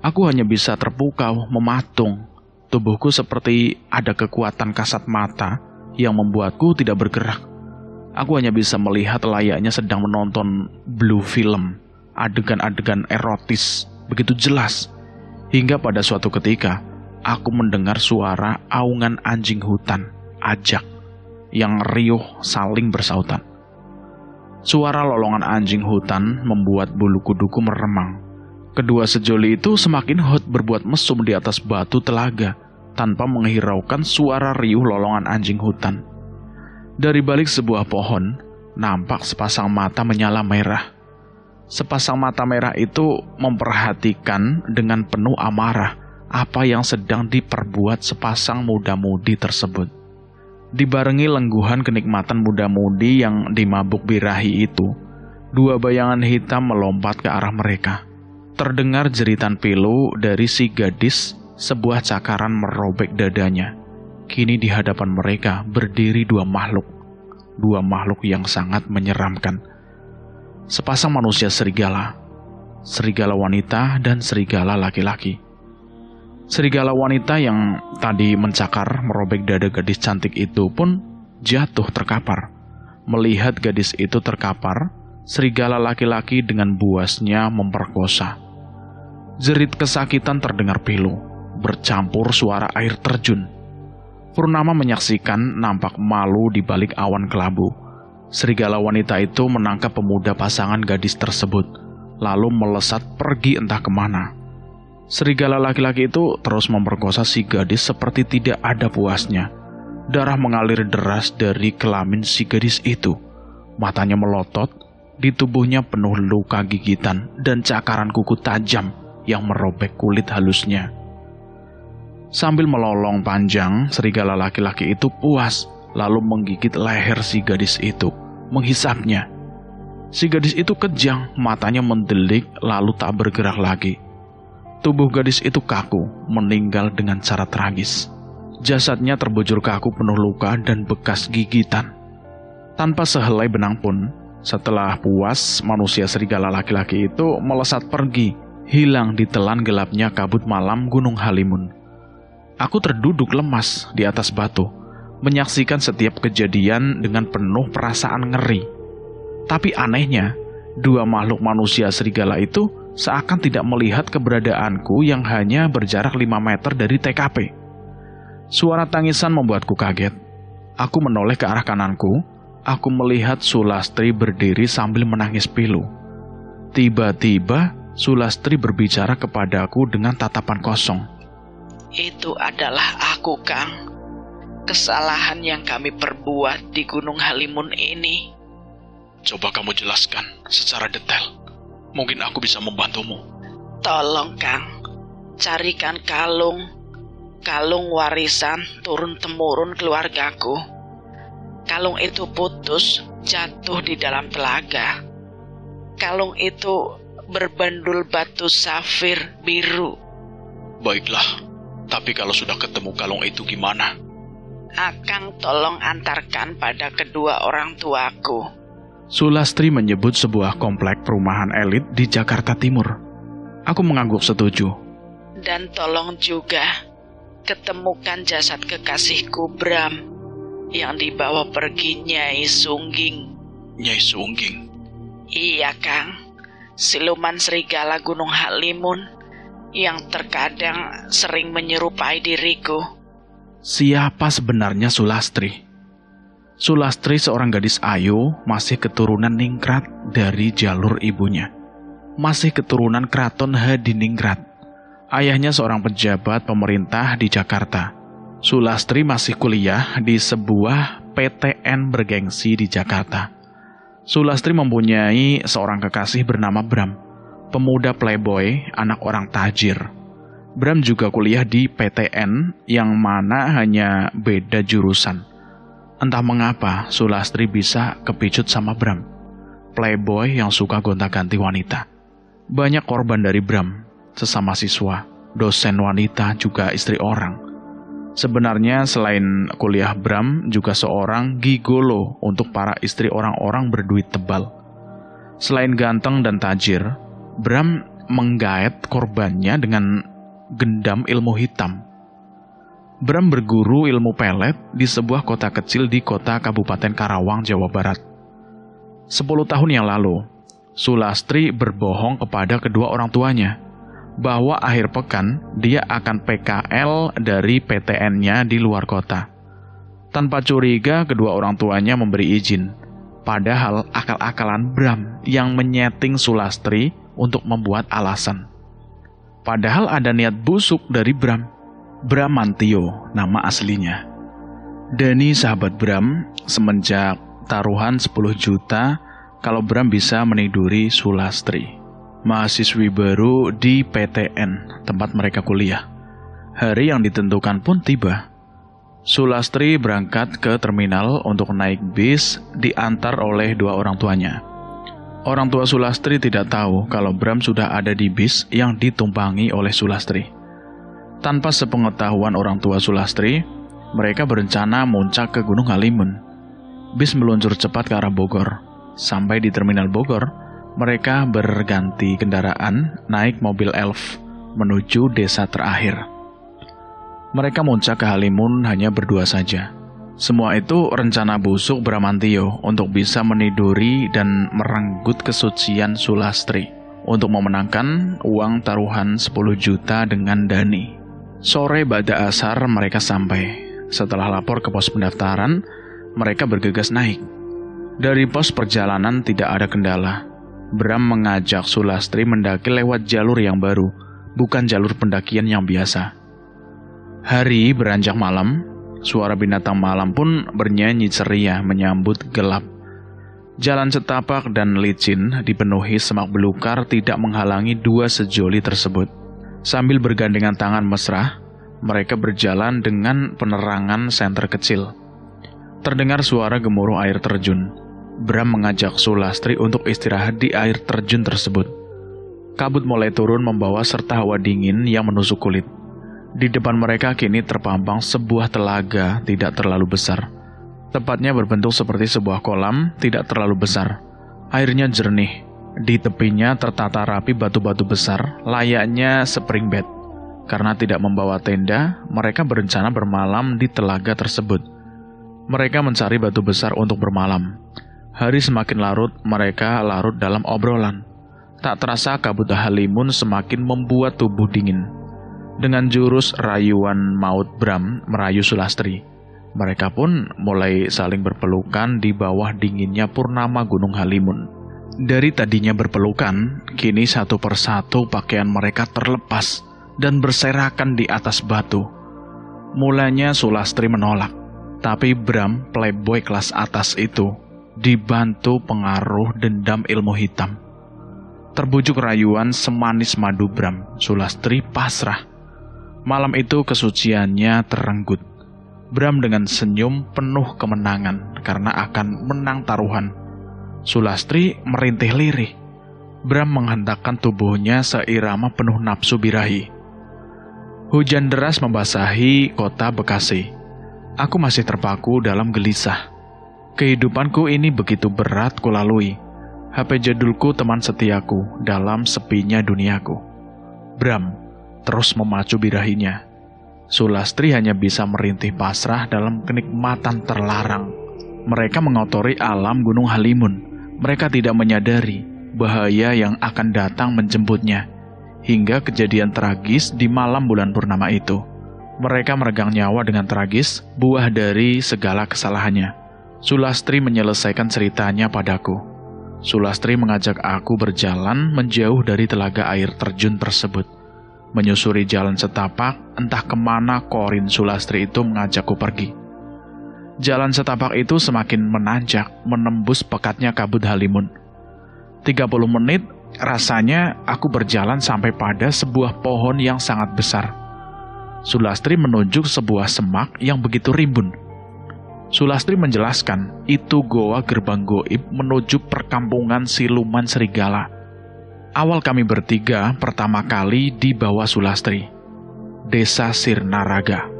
Aku hanya bisa terpukau, mematung. Tubuhku seperti ada kekuatan kasat mata yang membuatku tidak bergerak. Aku hanya bisa melihat layaknya sedang menonton blue film, adegan-adegan erotis, begitu jelas. Hingga pada suatu ketika, aku mendengar suara aungan anjing hutan, ajak, yang riuh saling bersautan. Suara lolongan anjing hutan membuat bulu kuduku meremang. Kedua sejoli itu semakin hot berbuat mesum di atas batu telaga tanpa menghiraukan suara riuh lolongan anjing hutan. Dari balik sebuah pohon, nampak sepasang mata menyala merah. Sepasang mata merah itu memperhatikan dengan penuh amarah apa yang sedang diperbuat sepasang muda-mudi tersebut. Dibarengi lengguhan kenikmatan muda-mudi yang dimabuk birahi itu, dua bayangan hitam melompat ke arah mereka. Terdengar jeritan pilu dari si gadis, sebuah cakaran merobek dadanya. Kini di hadapan mereka berdiri dua makhluk. Dua makhluk yang sangat menyeramkan. Sepasang manusia serigala. Serigala wanita dan serigala laki-laki. Serigala wanita yang tadi mencakar merobek dada gadis cantik itu pun jatuh terkapar. Melihat gadis itu terkapar, serigala laki-laki dengan buasnya memperkosa. Jerit kesakitan terdengar pilu, bercampur suara air terjun. Purnama menyaksikan nampak malu di balik awan kelabu. Serigala wanita itu menangkap pemuda pasangan gadis tersebut, lalu melesat pergi entah ke mana. Serigala laki-laki itu terus memperkosa si gadis seperti tidak ada puasnya. Darah mengalir deras dari kelamin si gadis itu. Matanya melotot, di tubuhnya penuh luka gigitan dan cakaran kuku tajam yang merobek kulit halusnya. Sambil melolong panjang, serigala laki-laki itu puas, lalu menggigit leher si gadis itu, menghisapnya. Si gadis itu kejang, matanya mendelik, lalu tak bergerak lagi. Tubuh gadis itu kaku, meninggal dengan cara tragis. Jasadnya terbujur kaku penuh luka dan bekas gigitan. Tanpa sehelai benang pun, setelah puas, manusia serigala laki-laki itu melesat pergi hilang di telan gelapnya kabut malam Gunung Halimun. Aku terduduk lemas di atas batu, menyaksikan setiap kejadian dengan penuh perasaan ngeri. Tapi anehnya, dua makhluk manusia serigala itu seakan tidak melihat keberadaanku yang hanya berjarak 5 meter dari TKP. Suara tangisan membuatku kaget. Aku menoleh ke arah kananku, aku melihat Sulastri berdiri sambil menangis pilu. Tiba-tiba, Sulastri berbicara kepadaku dengan tatapan kosong. Itu adalah aku, Kang. Kesalahan yang kami perbuat di Gunung Halimun ini. Coba kamu jelaskan secara detail. Mungkin aku bisa membantumu. Tolong, Kang. Carikan kalung. Kalung warisan turun-temurun keluargaku. Kalung itu putus, jatuh di dalam telaga. Kalung itu berbandul batu safir biru. Baiklah, tapi kalau sudah ketemu kalung itu gimana? Akang tolong antarkan pada kedua orang tuaku. Sulastri menyebut sebuah komplek perumahan elit di Jakarta Timur. Aku mengangguk setuju. Dan tolong juga ketemukan jasad kekasihku Bram yang dibawa pergi Nyai Sungging. Nyai Sungging? Iya, Kang siluman serigala Gunung Halimun yang terkadang sering menyerupai diriku. Siapa sebenarnya Sulastri? Sulastri seorang gadis ayu, masih keturunan ningrat dari jalur ibunya. Masih keturunan keraton Hadiningrat. Ayahnya seorang pejabat pemerintah di Jakarta. Sulastri masih kuliah di sebuah PTN bergengsi di Jakarta. Sulastri mempunyai seorang kekasih bernama Bram, pemuda playboy, anak orang tajir. Bram juga kuliah di PTN yang mana hanya beda jurusan. Entah mengapa Sulastri bisa kepicut sama Bram, playboy yang suka gonta-ganti wanita. Banyak korban dari Bram, sesama siswa, dosen wanita juga istri orang. Sebenarnya selain kuliah Bram juga seorang gigolo untuk para istri orang-orang berduit tebal. Selain ganteng dan tajir, Bram menggaet korbannya dengan gendam ilmu hitam. Bram berguru ilmu pelet di sebuah kota kecil di kota Kabupaten Karawang, Jawa Barat. Sepuluh tahun yang lalu, Sulastri berbohong kepada kedua orang tuanya bahwa akhir pekan dia akan PKL dari PTN-nya di luar kota. Tanpa curiga, kedua orang tuanya memberi izin. Padahal akal-akalan Bram yang menyeting Sulastri untuk membuat alasan. Padahal ada niat busuk dari Bram. Bramantio nama aslinya. Dani sahabat Bram semenjak taruhan 10 juta kalau Bram bisa meniduri Sulastri. Mahasiswi baru di PTN, tempat mereka kuliah. Hari yang ditentukan pun tiba. Sulastri berangkat ke terminal untuk naik bis diantar oleh dua orang tuanya. Orang tua Sulastri tidak tahu kalau Bram sudah ada di bis yang ditumpangi oleh Sulastri. Tanpa sepengetahuan orang tua Sulastri, mereka berencana muncak ke Gunung Halimun. Bis meluncur cepat ke arah Bogor. Sampai di terminal Bogor, mereka berganti kendaraan naik mobil elf menuju desa terakhir. Mereka muncak ke Halimun hanya berdua saja. Semua itu rencana busuk Bramantio untuk bisa meniduri dan merenggut kesucian Sulastri untuk memenangkan uang taruhan 10 juta dengan Dani. Sore pada asar mereka sampai. Setelah lapor ke pos pendaftaran, mereka bergegas naik. Dari pos perjalanan tidak ada kendala. Bram mengajak Sulastri mendaki lewat jalur yang baru, bukan jalur pendakian yang biasa. Hari beranjak malam, suara binatang malam pun bernyanyi ceria menyambut gelap. Jalan setapak dan licin dipenuhi semak belukar tidak menghalangi dua sejoli tersebut. Sambil bergandengan tangan mesra, mereka berjalan dengan penerangan senter kecil. Terdengar suara gemuruh air terjun. Bram mengajak Sulastri untuk istirahat di air terjun tersebut. Kabut mulai turun membawa serta hawa dingin yang menusuk kulit. Di depan mereka kini terpampang sebuah telaga tidak terlalu besar. Tepatnya berbentuk seperti sebuah kolam tidak terlalu besar. Airnya jernih. Di tepinya tertata rapi batu-batu besar, layaknya spring bed. Karena tidak membawa tenda, mereka berencana bermalam di telaga tersebut. Mereka mencari batu besar untuk bermalam. Hari semakin larut, mereka larut dalam obrolan. Tak terasa kabut halimun semakin membuat tubuh dingin. Dengan jurus rayuan maut Bram merayu Sulastri. Mereka pun mulai saling berpelukan di bawah dinginnya purnama Gunung Halimun. Dari tadinya berpelukan, kini satu persatu pakaian mereka terlepas dan berserakan di atas batu. Mulanya Sulastri menolak, tapi Bram, playboy kelas atas itu, dibantu pengaruh dendam ilmu hitam. Terbujuk rayuan semanis madu Bram, Sulastri pasrah Malam itu kesuciannya terenggut. Bram dengan senyum penuh kemenangan karena akan menang taruhan. Sulastri merintih lirih. Bram menghentakkan tubuhnya seirama penuh nafsu birahi. Hujan deras membasahi kota Bekasi. Aku masih terpaku dalam gelisah. Kehidupanku ini begitu berat kulalui. HP jadulku teman setiaku dalam sepinya duniaku. Bram, terus memacu birahinya. Sulastri hanya bisa merintih pasrah dalam kenikmatan terlarang. Mereka mengotori alam Gunung Halimun. Mereka tidak menyadari bahaya yang akan datang menjemputnya. Hingga kejadian tragis di malam bulan purnama itu. Mereka meregang nyawa dengan tragis, buah dari segala kesalahannya. Sulastri menyelesaikan ceritanya padaku. Sulastri mengajak aku berjalan menjauh dari telaga air terjun tersebut. Menyusuri jalan setapak, entah ke mana Korin Sulastri itu mengajakku pergi. Jalan setapak itu semakin menanjak, menembus pekatnya kabut halimun. 30 menit, rasanya aku berjalan sampai pada sebuah pohon yang sangat besar. Sulastri menunjuk sebuah semak yang begitu rimbun. Sulastri menjelaskan, itu goa gerbang goib menuju perkampungan siluman serigala awal kami bertiga pertama kali di bawah Sulastri, Desa Sirnaraga.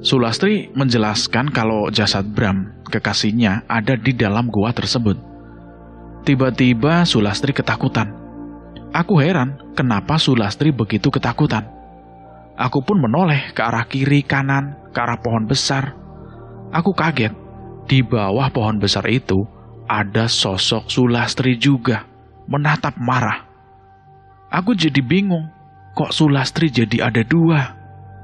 Sulastri menjelaskan kalau jasad Bram, kekasihnya, ada di dalam gua tersebut. Tiba-tiba Sulastri ketakutan. Aku heran kenapa Sulastri begitu ketakutan. Aku pun menoleh ke arah kiri kanan, ke arah pohon besar. Aku kaget. Di bawah pohon besar itu ada sosok Sulastri juga, menatap marah. Aku jadi bingung, kok Sulastri jadi ada dua?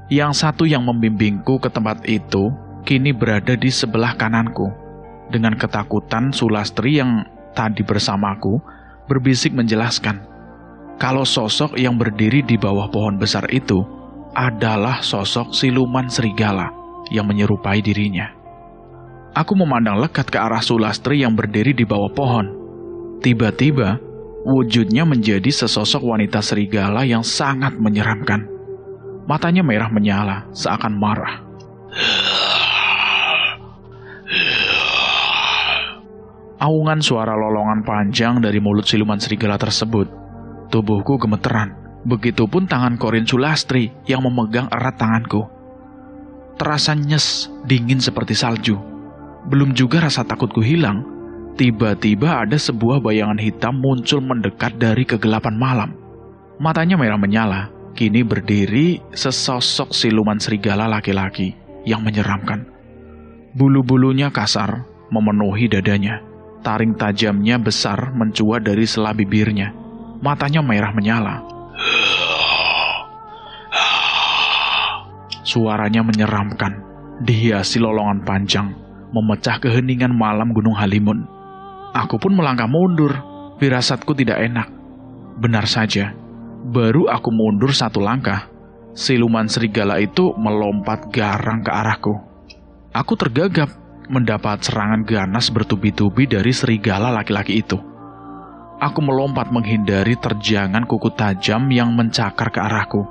Yang satu yang membimbingku ke tempat itu, kini berada di sebelah kananku. Dengan ketakutan Sulastri yang tadi bersamaku, berbisik menjelaskan, kalau sosok yang berdiri di bawah pohon besar itu adalah sosok siluman serigala yang menyerupai dirinya. Aku memandang lekat ke arah Sulastri yang berdiri di bawah pohon. Tiba-tiba, wujudnya menjadi sesosok wanita serigala yang sangat menyeramkan. Matanya merah menyala, seakan marah. Aungan suara lolongan panjang dari mulut siluman serigala tersebut. Tubuhku gemeteran. Begitupun tangan Korin Sulastri yang memegang erat tanganku. Terasa nyes, dingin seperti salju. Belum juga rasa takutku hilang. Tiba-tiba ada sebuah bayangan hitam muncul mendekat dari kegelapan malam. Matanya merah menyala. Kini berdiri sesosok siluman serigala laki-laki yang menyeramkan. Bulu-bulunya kasar, memenuhi dadanya. Taring tajamnya besar mencuat dari sela bibirnya. Matanya merah menyala. Suaranya menyeramkan, dihiasi lolongan panjang, memecah keheningan malam Gunung Halimun. Aku pun melangkah mundur, firasatku tidak enak. Benar saja, baru aku mundur satu langkah, siluman serigala itu melompat garang ke arahku. Aku tergagap mendapat serangan ganas bertubi-tubi dari serigala laki-laki itu. Aku melompat menghindari terjangan kuku tajam yang mencakar ke arahku.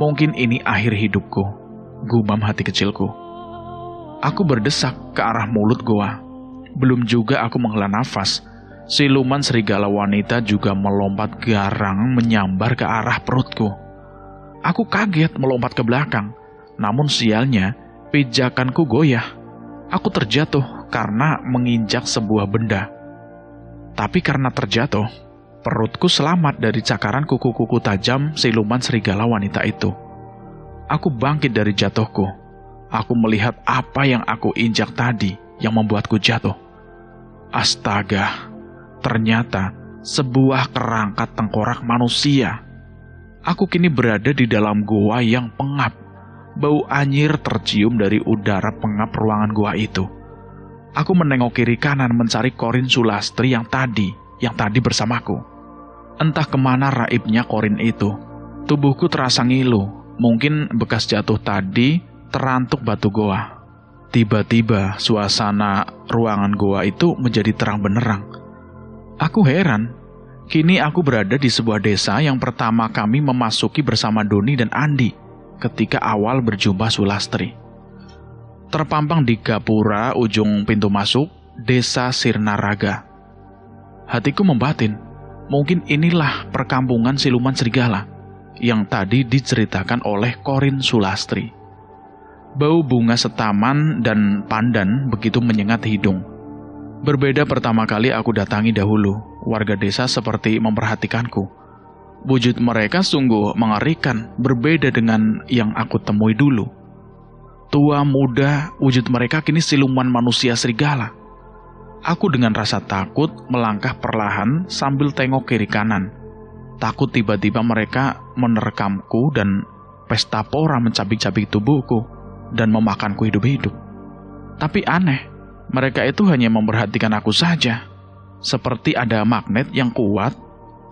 Mungkin ini akhir hidupku, gumam hati kecilku. Aku berdesak ke arah mulut goa. Belum juga aku menghela nafas, siluman serigala wanita juga melompat garang menyambar ke arah perutku. Aku kaget melompat ke belakang, namun sialnya pijakanku goyah Aku terjatuh karena menginjak sebuah benda. Tapi karena terjatuh, perutku selamat dari cakaran kuku-kuku tajam siluman serigala wanita itu. Aku bangkit dari jatuhku. Aku melihat apa yang aku injak tadi yang membuatku jatuh. Astaga, ternyata sebuah kerangka tengkorak manusia. Aku kini berada di dalam gua yang pengap Bau anyir tercium dari udara pengap ruangan gua itu. Aku menengok kiri kanan mencari Korin Sulastri yang tadi, yang tadi bersamaku. Entah ke mana raibnya Korin itu. Tubuhku terasa ngilu, mungkin bekas jatuh tadi terantuk batu goa. Tiba-tiba suasana ruangan goa itu menjadi terang benerang. Aku heran, kini aku berada di sebuah desa yang pertama kami memasuki bersama Doni dan Andi ketika awal berjumpa Sulastri. Terpampang di gapura ujung pintu masuk desa Sirnaraga. Hatiku membatin, mungkin inilah perkampungan siluman serigala yang tadi diceritakan oleh Korin Sulastri. Bau bunga setaman dan pandan begitu menyengat hidung. Berbeda pertama kali aku datangi dahulu, warga desa seperti memperhatikanku Wujud mereka sungguh mengerikan, berbeda dengan yang aku temui dulu. Tua muda, wujud mereka kini siluman manusia serigala. Aku dengan rasa takut melangkah perlahan sambil tengok kiri kanan. Takut tiba-tiba mereka menerkamku dan pesta pora mencabik-cabik tubuhku dan memakanku hidup-hidup. Tapi aneh, mereka itu hanya memperhatikan aku saja. Seperti ada magnet yang kuat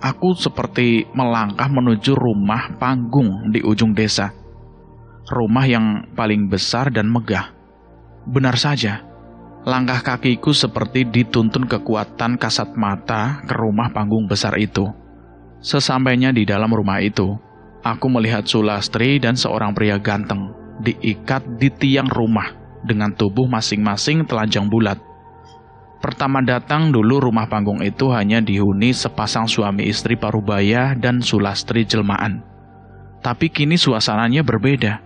aku seperti melangkah menuju rumah panggung di ujung desa. Rumah yang paling besar dan megah. Benar saja, langkah kakiku seperti dituntun kekuatan kasat mata ke rumah panggung besar itu. Sesampainya di dalam rumah itu, aku melihat Sulastri dan seorang pria ganteng diikat di tiang rumah dengan tubuh masing-masing telanjang bulat Pertama datang dulu rumah panggung itu hanya dihuni sepasang suami istri parubaya dan sulastri jelmaan. Tapi kini suasananya berbeda.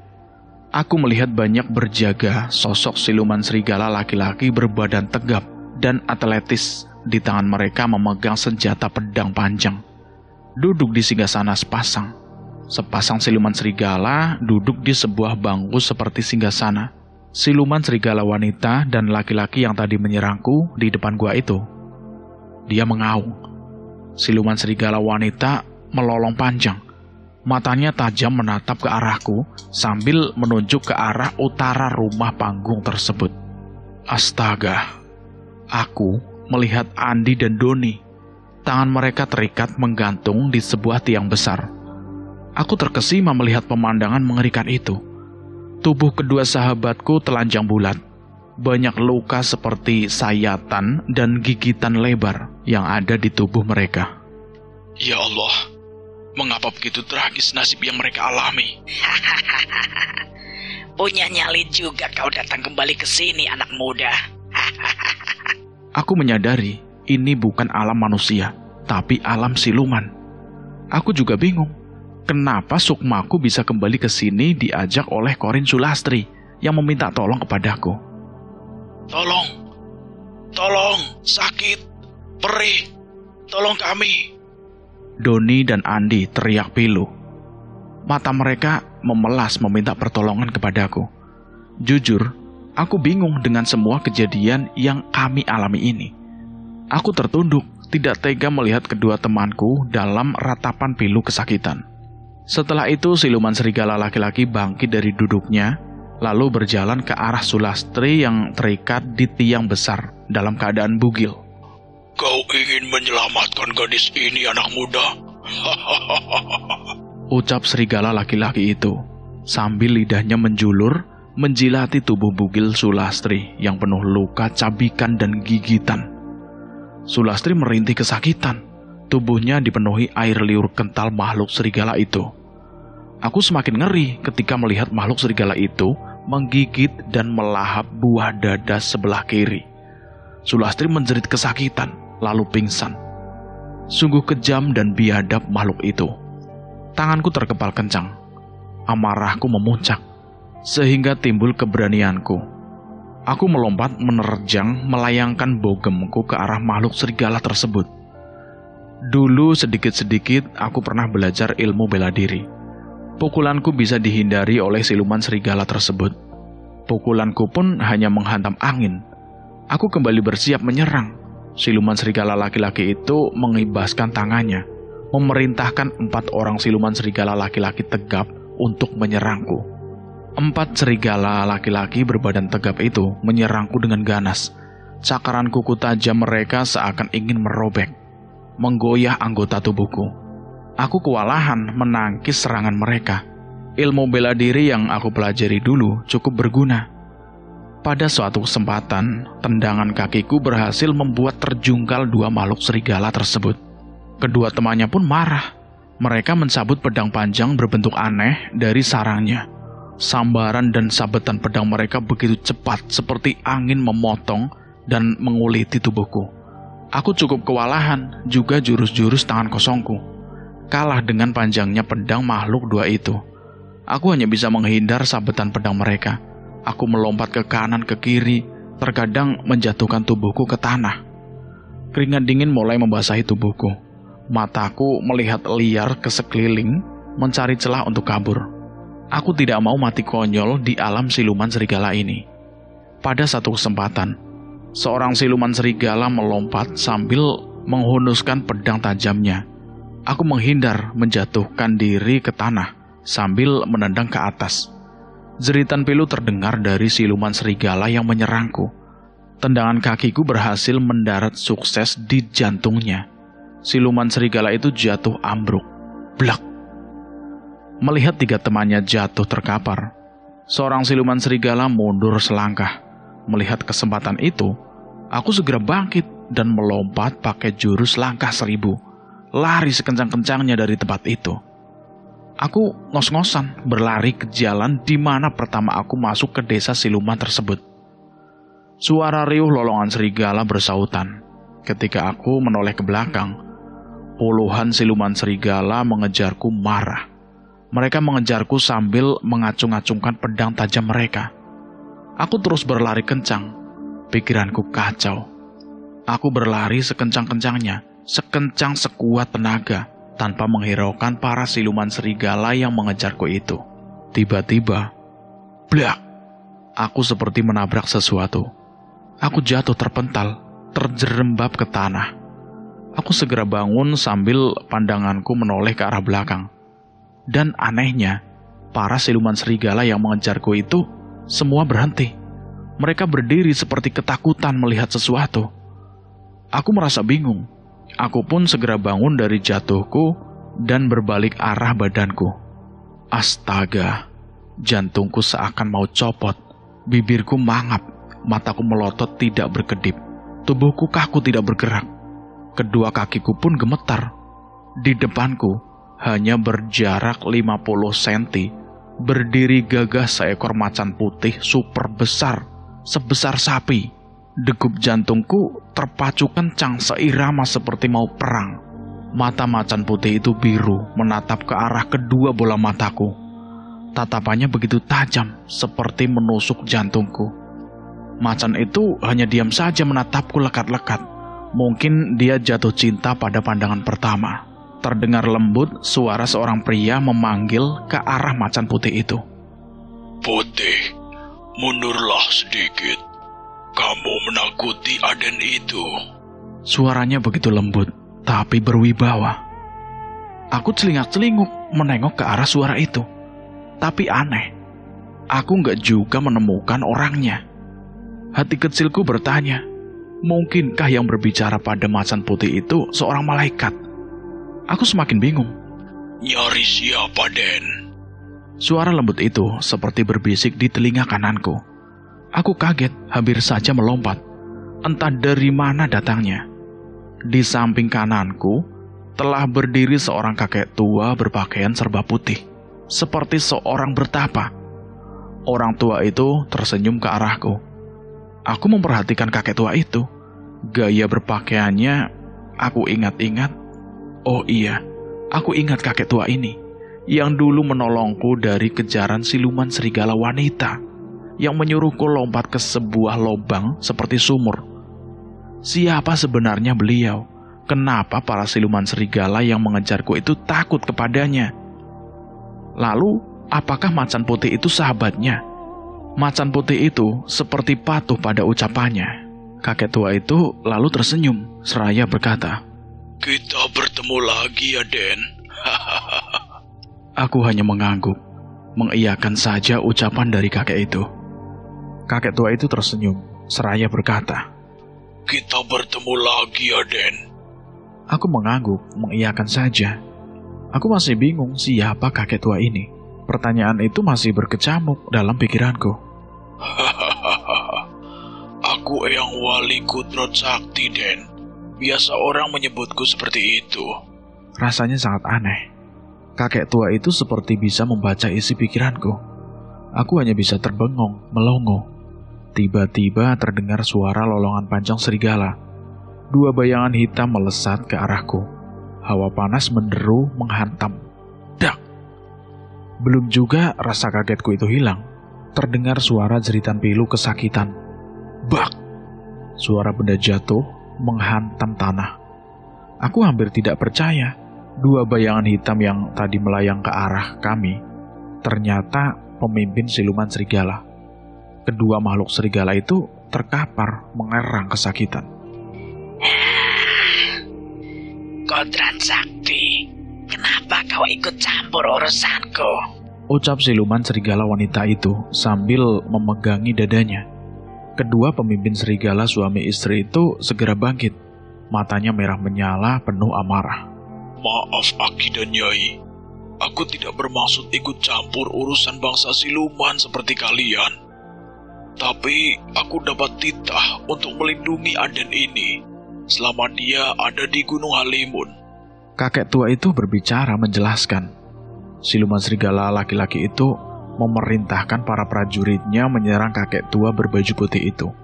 Aku melihat banyak berjaga sosok siluman serigala laki-laki berbadan tegap dan atletis di tangan mereka memegang senjata pedang panjang. Duduk di singgasana sepasang. Sepasang siluman serigala duduk di sebuah bangku seperti singgasana siluman serigala wanita dan laki-laki yang tadi menyerangku di depan gua itu. Dia mengaung. Siluman serigala wanita melolong panjang. Matanya tajam menatap ke arahku sambil menunjuk ke arah utara rumah panggung tersebut. Astaga, aku melihat Andi dan Doni. Tangan mereka terikat menggantung di sebuah tiang besar. Aku terkesima melihat pemandangan mengerikan itu. Tubuh kedua sahabatku telanjang bulat. Banyak luka seperti sayatan dan gigitan lebar yang ada di tubuh mereka. Ya Allah, mengapa begitu tragis nasib yang mereka alami? [laughs] Punya nyali juga kau datang kembali ke sini, anak muda. [laughs] Aku menyadari ini bukan alam manusia, tapi alam siluman. Aku juga bingung, kenapa Sukmaku bisa kembali ke sini diajak oleh Korin Sulastri yang meminta tolong kepadaku. Tolong, tolong, sakit, perih, tolong kami. Doni dan Andi teriak pilu. Mata mereka memelas meminta pertolongan kepadaku. Jujur, aku bingung dengan semua kejadian yang kami alami ini. Aku tertunduk, tidak tega melihat kedua temanku dalam ratapan pilu kesakitan. Setelah itu, siluman serigala laki-laki bangkit dari duduknya, lalu berjalan ke arah Sulastri yang terikat di tiang besar dalam keadaan bugil. Kau ingin menyelamatkan gadis ini, anak muda? [laughs] Ucap serigala laki-laki itu, sambil lidahnya menjulur, menjilati tubuh bugil Sulastri yang penuh luka, cabikan, dan gigitan. Sulastri merintih kesakitan. Tubuhnya dipenuhi air liur kental makhluk serigala itu. Aku semakin ngeri ketika melihat makhluk serigala itu menggigit dan melahap buah dada sebelah kiri. Sulastri menjerit kesakitan, lalu pingsan. Sungguh kejam dan biadab makhluk itu. Tanganku terkepal kencang. Amarahku memuncak, sehingga timbul keberanianku. Aku melompat menerjang melayangkan bogemku ke arah makhluk serigala tersebut. Dulu sedikit-sedikit aku pernah belajar ilmu bela diri. Pukulanku bisa dihindari oleh siluman serigala tersebut. Pukulanku pun hanya menghantam angin. Aku kembali bersiap menyerang. Siluman serigala laki-laki itu mengibaskan tangannya memerintahkan empat orang siluman serigala laki-laki tegap untuk menyerangku. Empat serigala laki-laki berbadan tegap itu menyerangku dengan ganas. Cakaran kuku tajam mereka seakan ingin merobek, menggoyah anggota tubuhku. Aku kewalahan menangkis serangan mereka. Ilmu bela diri yang aku pelajari dulu cukup berguna. Pada suatu kesempatan, tendangan kakiku berhasil membuat terjungkal dua makhluk serigala tersebut. Kedua temannya pun marah. Mereka mencabut pedang panjang berbentuk aneh dari sarangnya. Sambaran dan sabetan pedang mereka begitu cepat seperti angin memotong dan menguliti tubuhku. Aku cukup kewalahan, juga jurus-jurus tangan kosongku. Kalah dengan panjangnya pedang makhluk dua itu. Aku hanya bisa menghindar sabetan pedang mereka. Aku melompat ke kanan ke kiri, terkadang menjatuhkan tubuhku ke tanah. Keringat dingin mulai membasahi tubuhku. Mataku melihat liar ke sekeliling, mencari celah untuk kabur. Aku tidak mau mati konyol di alam siluman serigala ini. Pada satu kesempatan, seorang siluman serigala melompat sambil menghunuskan pedang tajamnya. Aku menghindar menjatuhkan diri ke tanah sambil menendang ke atas. Jeritan pilu terdengar dari siluman serigala yang menyerangku. Tendangan kakiku berhasil mendarat sukses di jantungnya siluman serigala itu jatuh ambruk. Blak. Melihat tiga temannya jatuh terkapar, seorang siluman serigala mundur selangkah. Melihat kesempatan itu, aku segera bangkit dan melompat pakai jurus langkah seribu. Lari sekencang-kencangnya dari tempat itu. Aku ngos-ngosan berlari ke jalan di mana pertama aku masuk ke desa siluman tersebut. Suara riuh lolongan serigala bersautan. Ketika aku menoleh ke belakang, Puluhan siluman serigala mengejarku marah. Mereka mengejarku sambil mengacung-acungkan pedang tajam mereka. Aku terus berlari kencang. Pikiranku kacau. Aku berlari sekencang-kencangnya, sekencang sekuat tenaga, tanpa menghiraukan para siluman serigala yang mengejarku itu. Tiba-tiba, blak! Aku seperti menabrak sesuatu. Aku jatuh terpental, terjerembab ke tanah. Aku segera bangun sambil pandanganku menoleh ke arah belakang. Dan anehnya, para siluman serigala yang mengejarku itu semua berhenti. Mereka berdiri seperti ketakutan melihat sesuatu. Aku merasa bingung. Aku pun segera bangun dari jatuhku dan berbalik arah badanku. Astaga, jantungku seakan mau copot. Bibirku mangap, mataku melotot tidak berkedip. Tubuhku kaku tidak bergerak. Kedua kakiku pun gemetar. Di depanku, hanya berjarak 50 cm, berdiri gagah seekor macan putih super besar, sebesar sapi. Degup jantungku terpacu kencang seirama seperti mau perang. Mata macan putih itu biru menatap ke arah kedua bola mataku. Tatapannya begitu tajam seperti menusuk jantungku. Macan itu hanya diam saja menatapku lekat-lekat. Mungkin dia jatuh cinta pada pandangan pertama. Terdengar lembut suara seorang pria memanggil ke arah macan putih itu. Putih, mundurlah sedikit. Kamu menakuti Aden itu. Suaranya begitu lembut, tapi berwibawa. Aku celingak-celinguk menengok ke arah suara itu. Tapi aneh, aku nggak juga menemukan orangnya. Hati kecilku bertanya, mungkinkah yang berbicara pada macan putih itu seorang malaikat? Aku semakin bingung. Nyari siapa, Den? Suara lembut itu seperti berbisik di telinga kananku. Aku kaget, hampir saja melompat. Entah dari mana datangnya. Di samping kananku telah berdiri seorang kakek tua berpakaian serba putih, seperti seorang bertapa. Orang tua itu tersenyum ke arahku. Aku memperhatikan kakek tua itu. Gaya berpakaiannya, aku ingat-ingat. Oh iya, aku ingat kakek tua ini yang dulu menolongku dari kejaran siluman serigala wanita yang menyuruhku lompat ke sebuah lubang seperti sumur. Siapa sebenarnya beliau? Kenapa para siluman serigala yang mengejarku itu takut kepadanya? Lalu, apakah macan putih itu sahabatnya? Macan putih itu seperti patuh pada ucapannya. Kakek tua itu lalu tersenyum, seraya berkata, Kita bertemu lagi ya, Den. [laughs] Aku hanya mengangguk, mengiyakan saja ucapan dari kakek itu. Kakek tua itu tersenyum, seraya berkata, Kita bertemu lagi ya, Den. Aku mengangguk, mengiyakan saja. Aku masih bingung siapa kakek tua ini. Pertanyaan itu masih berkecamuk dalam pikiranku. [laughs] Aku yang wali kudrot sakti, Den. Biasa orang menyebutku seperti itu. Rasanya sangat aneh. Kakek tua itu seperti bisa membaca isi pikiranku. Aku hanya bisa terbengong, melongo. Tiba-tiba terdengar suara lolongan panjang serigala. Dua bayangan hitam melesat ke arahku. Hawa panas menderu menghantam. Dak! Belum juga rasa kagetku itu hilang. Terdengar suara jeritan pilu kesakitan. Bak! Suara benda jatuh menghantam tanah. Aku hampir tidak percaya. Dua bayangan hitam yang tadi melayang ke arah kami ternyata pemimpin siluman serigala kedua makhluk serigala itu terkapar mengerang kesakitan. Kodrat Sakti, kenapa kau ikut campur urusanku? Ucap siluman serigala wanita itu sambil memegangi dadanya. Kedua pemimpin serigala suami istri itu segera bangkit. Matanya merah menyala penuh amarah. Maaf Aki dan Nyai. Aku tidak bermaksud ikut campur urusan bangsa siluman seperti kalian. Tapi aku dapat titah untuk melindungi Aden ini selama dia ada di Gunung Halimun. Kakek tua itu berbicara menjelaskan. Siluman serigala laki-laki itu memerintahkan para prajuritnya menyerang kakek tua berbaju putih itu.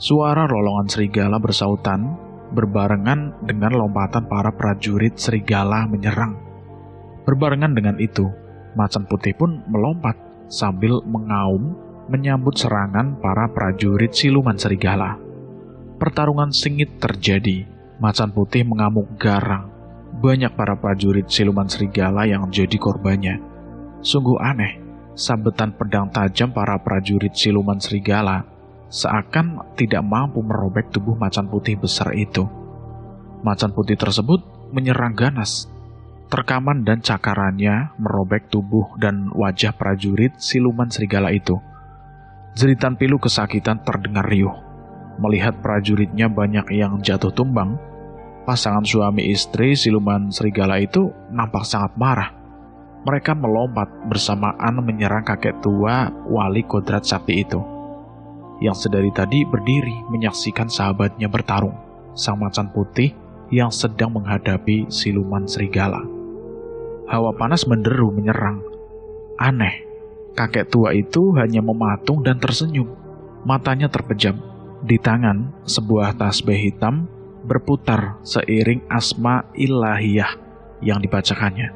Suara rolongan serigala bersautan berbarengan dengan lompatan para prajurit serigala menyerang. Berbarengan dengan itu, macan putih pun melompat sambil mengaum menyambut serangan para prajurit siluman serigala. Pertarungan sengit terjadi, macan putih mengamuk garang. Banyak para prajurit siluman serigala yang menjadi korbannya. Sungguh aneh, sabetan pedang tajam para prajurit siluman serigala seakan tidak mampu merobek tubuh macan putih besar itu. Macan putih tersebut menyerang ganas. Terkaman dan cakarannya merobek tubuh dan wajah prajurit siluman serigala itu. Jeritan pilu kesakitan terdengar riuh. Melihat prajuritnya banyak yang jatuh tumbang, Pasangan suami istri siluman serigala itu nampak sangat marah. Mereka melompat bersamaan menyerang kakek tua wali kodrat sakti itu. Yang sedari tadi berdiri menyaksikan sahabatnya bertarung, sang macan putih yang sedang menghadapi siluman serigala. Hawa panas menderu menyerang. Aneh, kakek tua itu hanya mematung dan tersenyum. Matanya terpejam. Di tangan, sebuah tasbih hitam berputar seiring asma ilahiyah yang dibacakannya.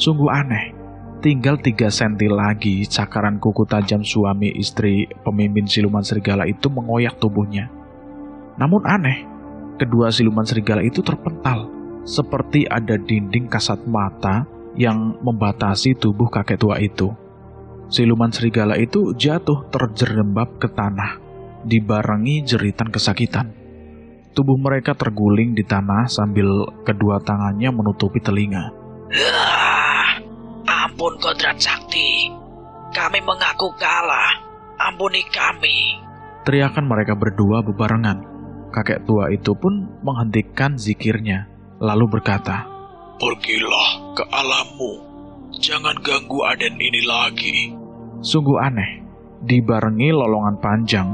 Sungguh aneh, tinggal tiga senti lagi cakaran kuku tajam suami istri pemimpin siluman serigala itu mengoyak tubuhnya. Namun aneh, kedua siluman serigala itu terpental, seperti ada dinding kasat mata yang membatasi tubuh kakek tua itu. Siluman serigala itu jatuh terjerembab ke tanah, dibarengi jeritan kesakitan. Tubuh mereka terguling di tanah sambil kedua tangannya menutupi telinga. Ah, ampun kodrat sakti. Kami mengaku kalah. Ampuni kami. Teriakan mereka berdua bebarengan. Kakek tua itu pun menghentikan zikirnya, lalu berkata, Pergilah ke alammu. Jangan ganggu Aden ini lagi. Sungguh aneh, dibarengi lolongan panjang,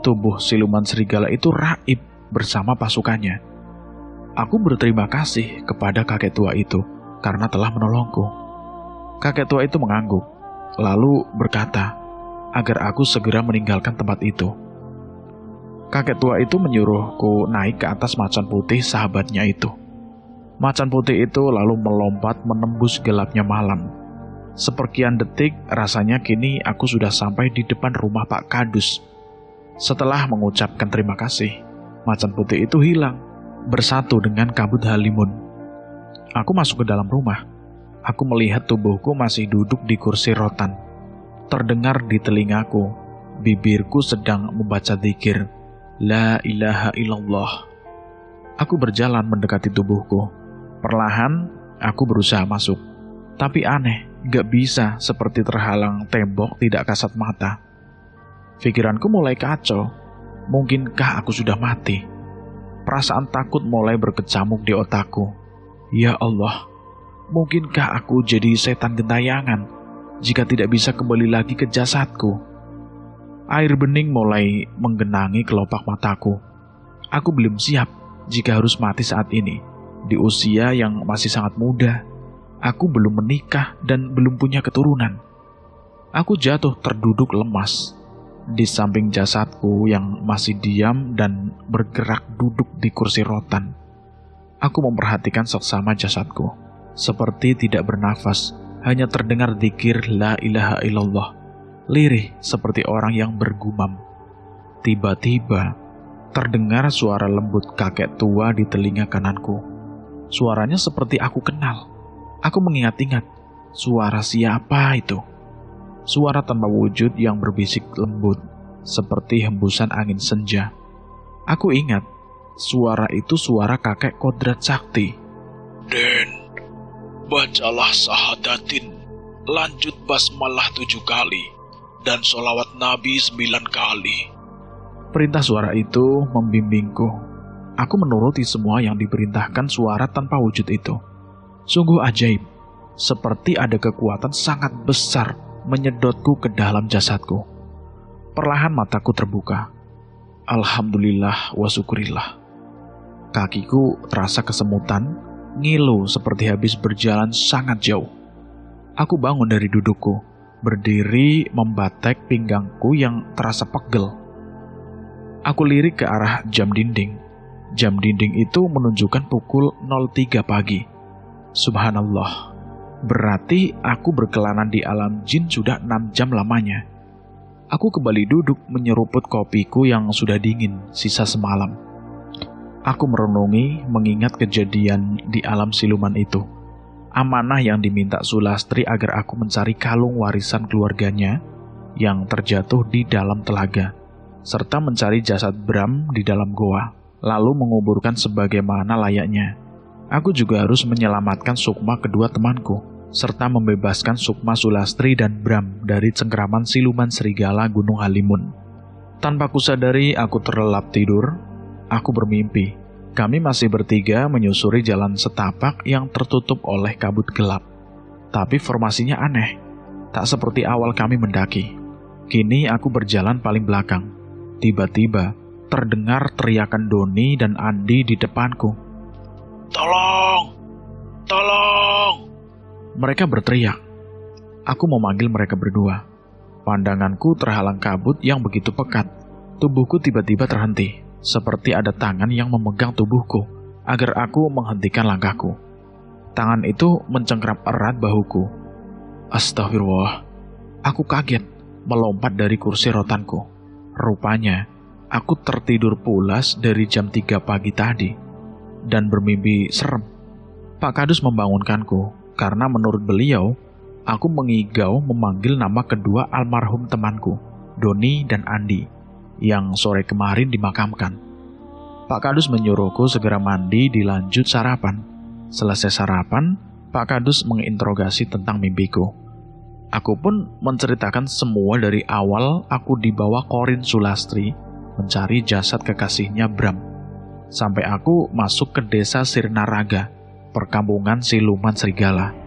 tubuh siluman serigala itu raib bersama pasukannya. Aku berterima kasih kepada kakek tua itu karena telah menolongku. Kakek tua itu mengangguk, lalu berkata agar aku segera meninggalkan tempat itu. Kakek tua itu menyuruhku naik ke atas macan putih sahabatnya itu. Macan putih itu lalu melompat menembus gelapnya malam. Seperkian detik, rasanya kini aku sudah sampai di depan rumah Pak Kadus. Setelah mengucapkan terima kasih, macan putih itu hilang, bersatu dengan kabut halimun. Aku masuk ke dalam rumah. Aku melihat tubuhku masih duduk di kursi rotan. Terdengar di telingaku, bibirku sedang membaca zikir. La ilaha illallah. Aku berjalan mendekati tubuhku. Perlahan, aku berusaha masuk. Tapi aneh, gak bisa seperti terhalang tembok tidak kasat mata. Pikiranku mulai kacau Mungkinkah aku sudah mati? Perasaan takut mulai berkecamuk di otakku. Ya Allah, mungkinkah aku jadi setan gentayangan jika tidak bisa kembali lagi ke jasadku? Air bening mulai menggenangi kelopak mataku. Aku belum siap jika harus mati saat ini. Di usia yang masih sangat muda, aku belum menikah dan belum punya keturunan. Aku jatuh terduduk lemas di samping jasadku yang masih diam dan bergerak duduk di kursi rotan. Aku memperhatikan seksama jasadku, seperti tidak bernafas, hanya terdengar dikir la ilaha illallah, lirih seperti orang yang bergumam. Tiba-tiba, terdengar suara lembut kakek tua di telinga kananku. Suaranya seperti aku kenal. Aku mengingat-ingat, suara siapa itu? Suara tanpa wujud yang berbisik lembut, seperti hembusan angin senja. Aku ingat, suara itu suara kakek kodrat sakti. Den, bacalah sahadatin, lanjut basmalah tujuh kali, dan solawat Nabi sembilan kali. Perintah suara itu membimbingku. Aku menuruti semua yang diperintahkan suara tanpa wujud itu. Sungguh ajaib, seperti ada kekuatan sangat besar menyedotku ke dalam jasadku. Perlahan mataku terbuka. Alhamdulillah wa syukurillah. Kakiku terasa kesemutan, ngilu seperti habis berjalan sangat jauh. Aku bangun dari dudukku, berdiri membatek pinggangku yang terasa pegel. Aku lirik ke arah jam dinding. Jam dinding itu menunjukkan pukul 03 pagi. Subhanallah, Berarti aku berkelana di alam jin sudah enam jam lamanya. Aku kembali duduk menyeruput kopiku yang sudah dingin sisa semalam. Aku merenungi mengingat kejadian di alam siluman itu. Amanah yang diminta Sulastri agar aku mencari kalung warisan keluarganya yang terjatuh di dalam telaga, serta mencari jasad Bram di dalam goa, lalu menguburkan sebagaimana layaknya. Aku juga harus menyelamatkan Sukma kedua temanku, serta membebaskan Sukma Sulastri dan Bram dari cengkraman siluman serigala Gunung Halimun. Tanpa kusadari, aku terlelap tidur. Aku bermimpi Kami masih bertiga menyusuri jalan setapak yang tertutup oleh kabut gelap. Tapi formasinya aneh, tak seperti awal kami mendaki. Kini aku berjalan paling belakang. Tiba-tiba, terdengar teriakan Doni dan Andi di depanku. Tolong! Tolong! Mereka berteriak. Aku memanggil mereka berdua. Pandanganku terhalang kabut yang begitu pekat. Tubuhku tiba-tiba terhenti seperti ada tangan yang memegang tubuhku agar aku menghentikan langkahku. Tangan itu mencengkram erat bahuku. Astagfirullah. Aku kaget, melompat dari kursi rotanku. Rupanya, aku tertidur pulas dari jam 3 pagi tadi dan bermimpi serem. Pak Kadus membangunkanku karena menurut beliau, aku mengigau memanggil nama kedua almarhum temanku, Doni dan Andi yang sore kemarin dimakamkan. Pak Kadus menyuruhku segera mandi dilanjut sarapan. Selesai sarapan, Pak Kadus menginterogasi tentang mimpiku. Aku pun menceritakan semua dari awal aku dibawa Korin Sulastri mencari jasad kekasihnya Bram. Sampai aku masuk ke desa Sirnaraga, perkampungan siluman serigala.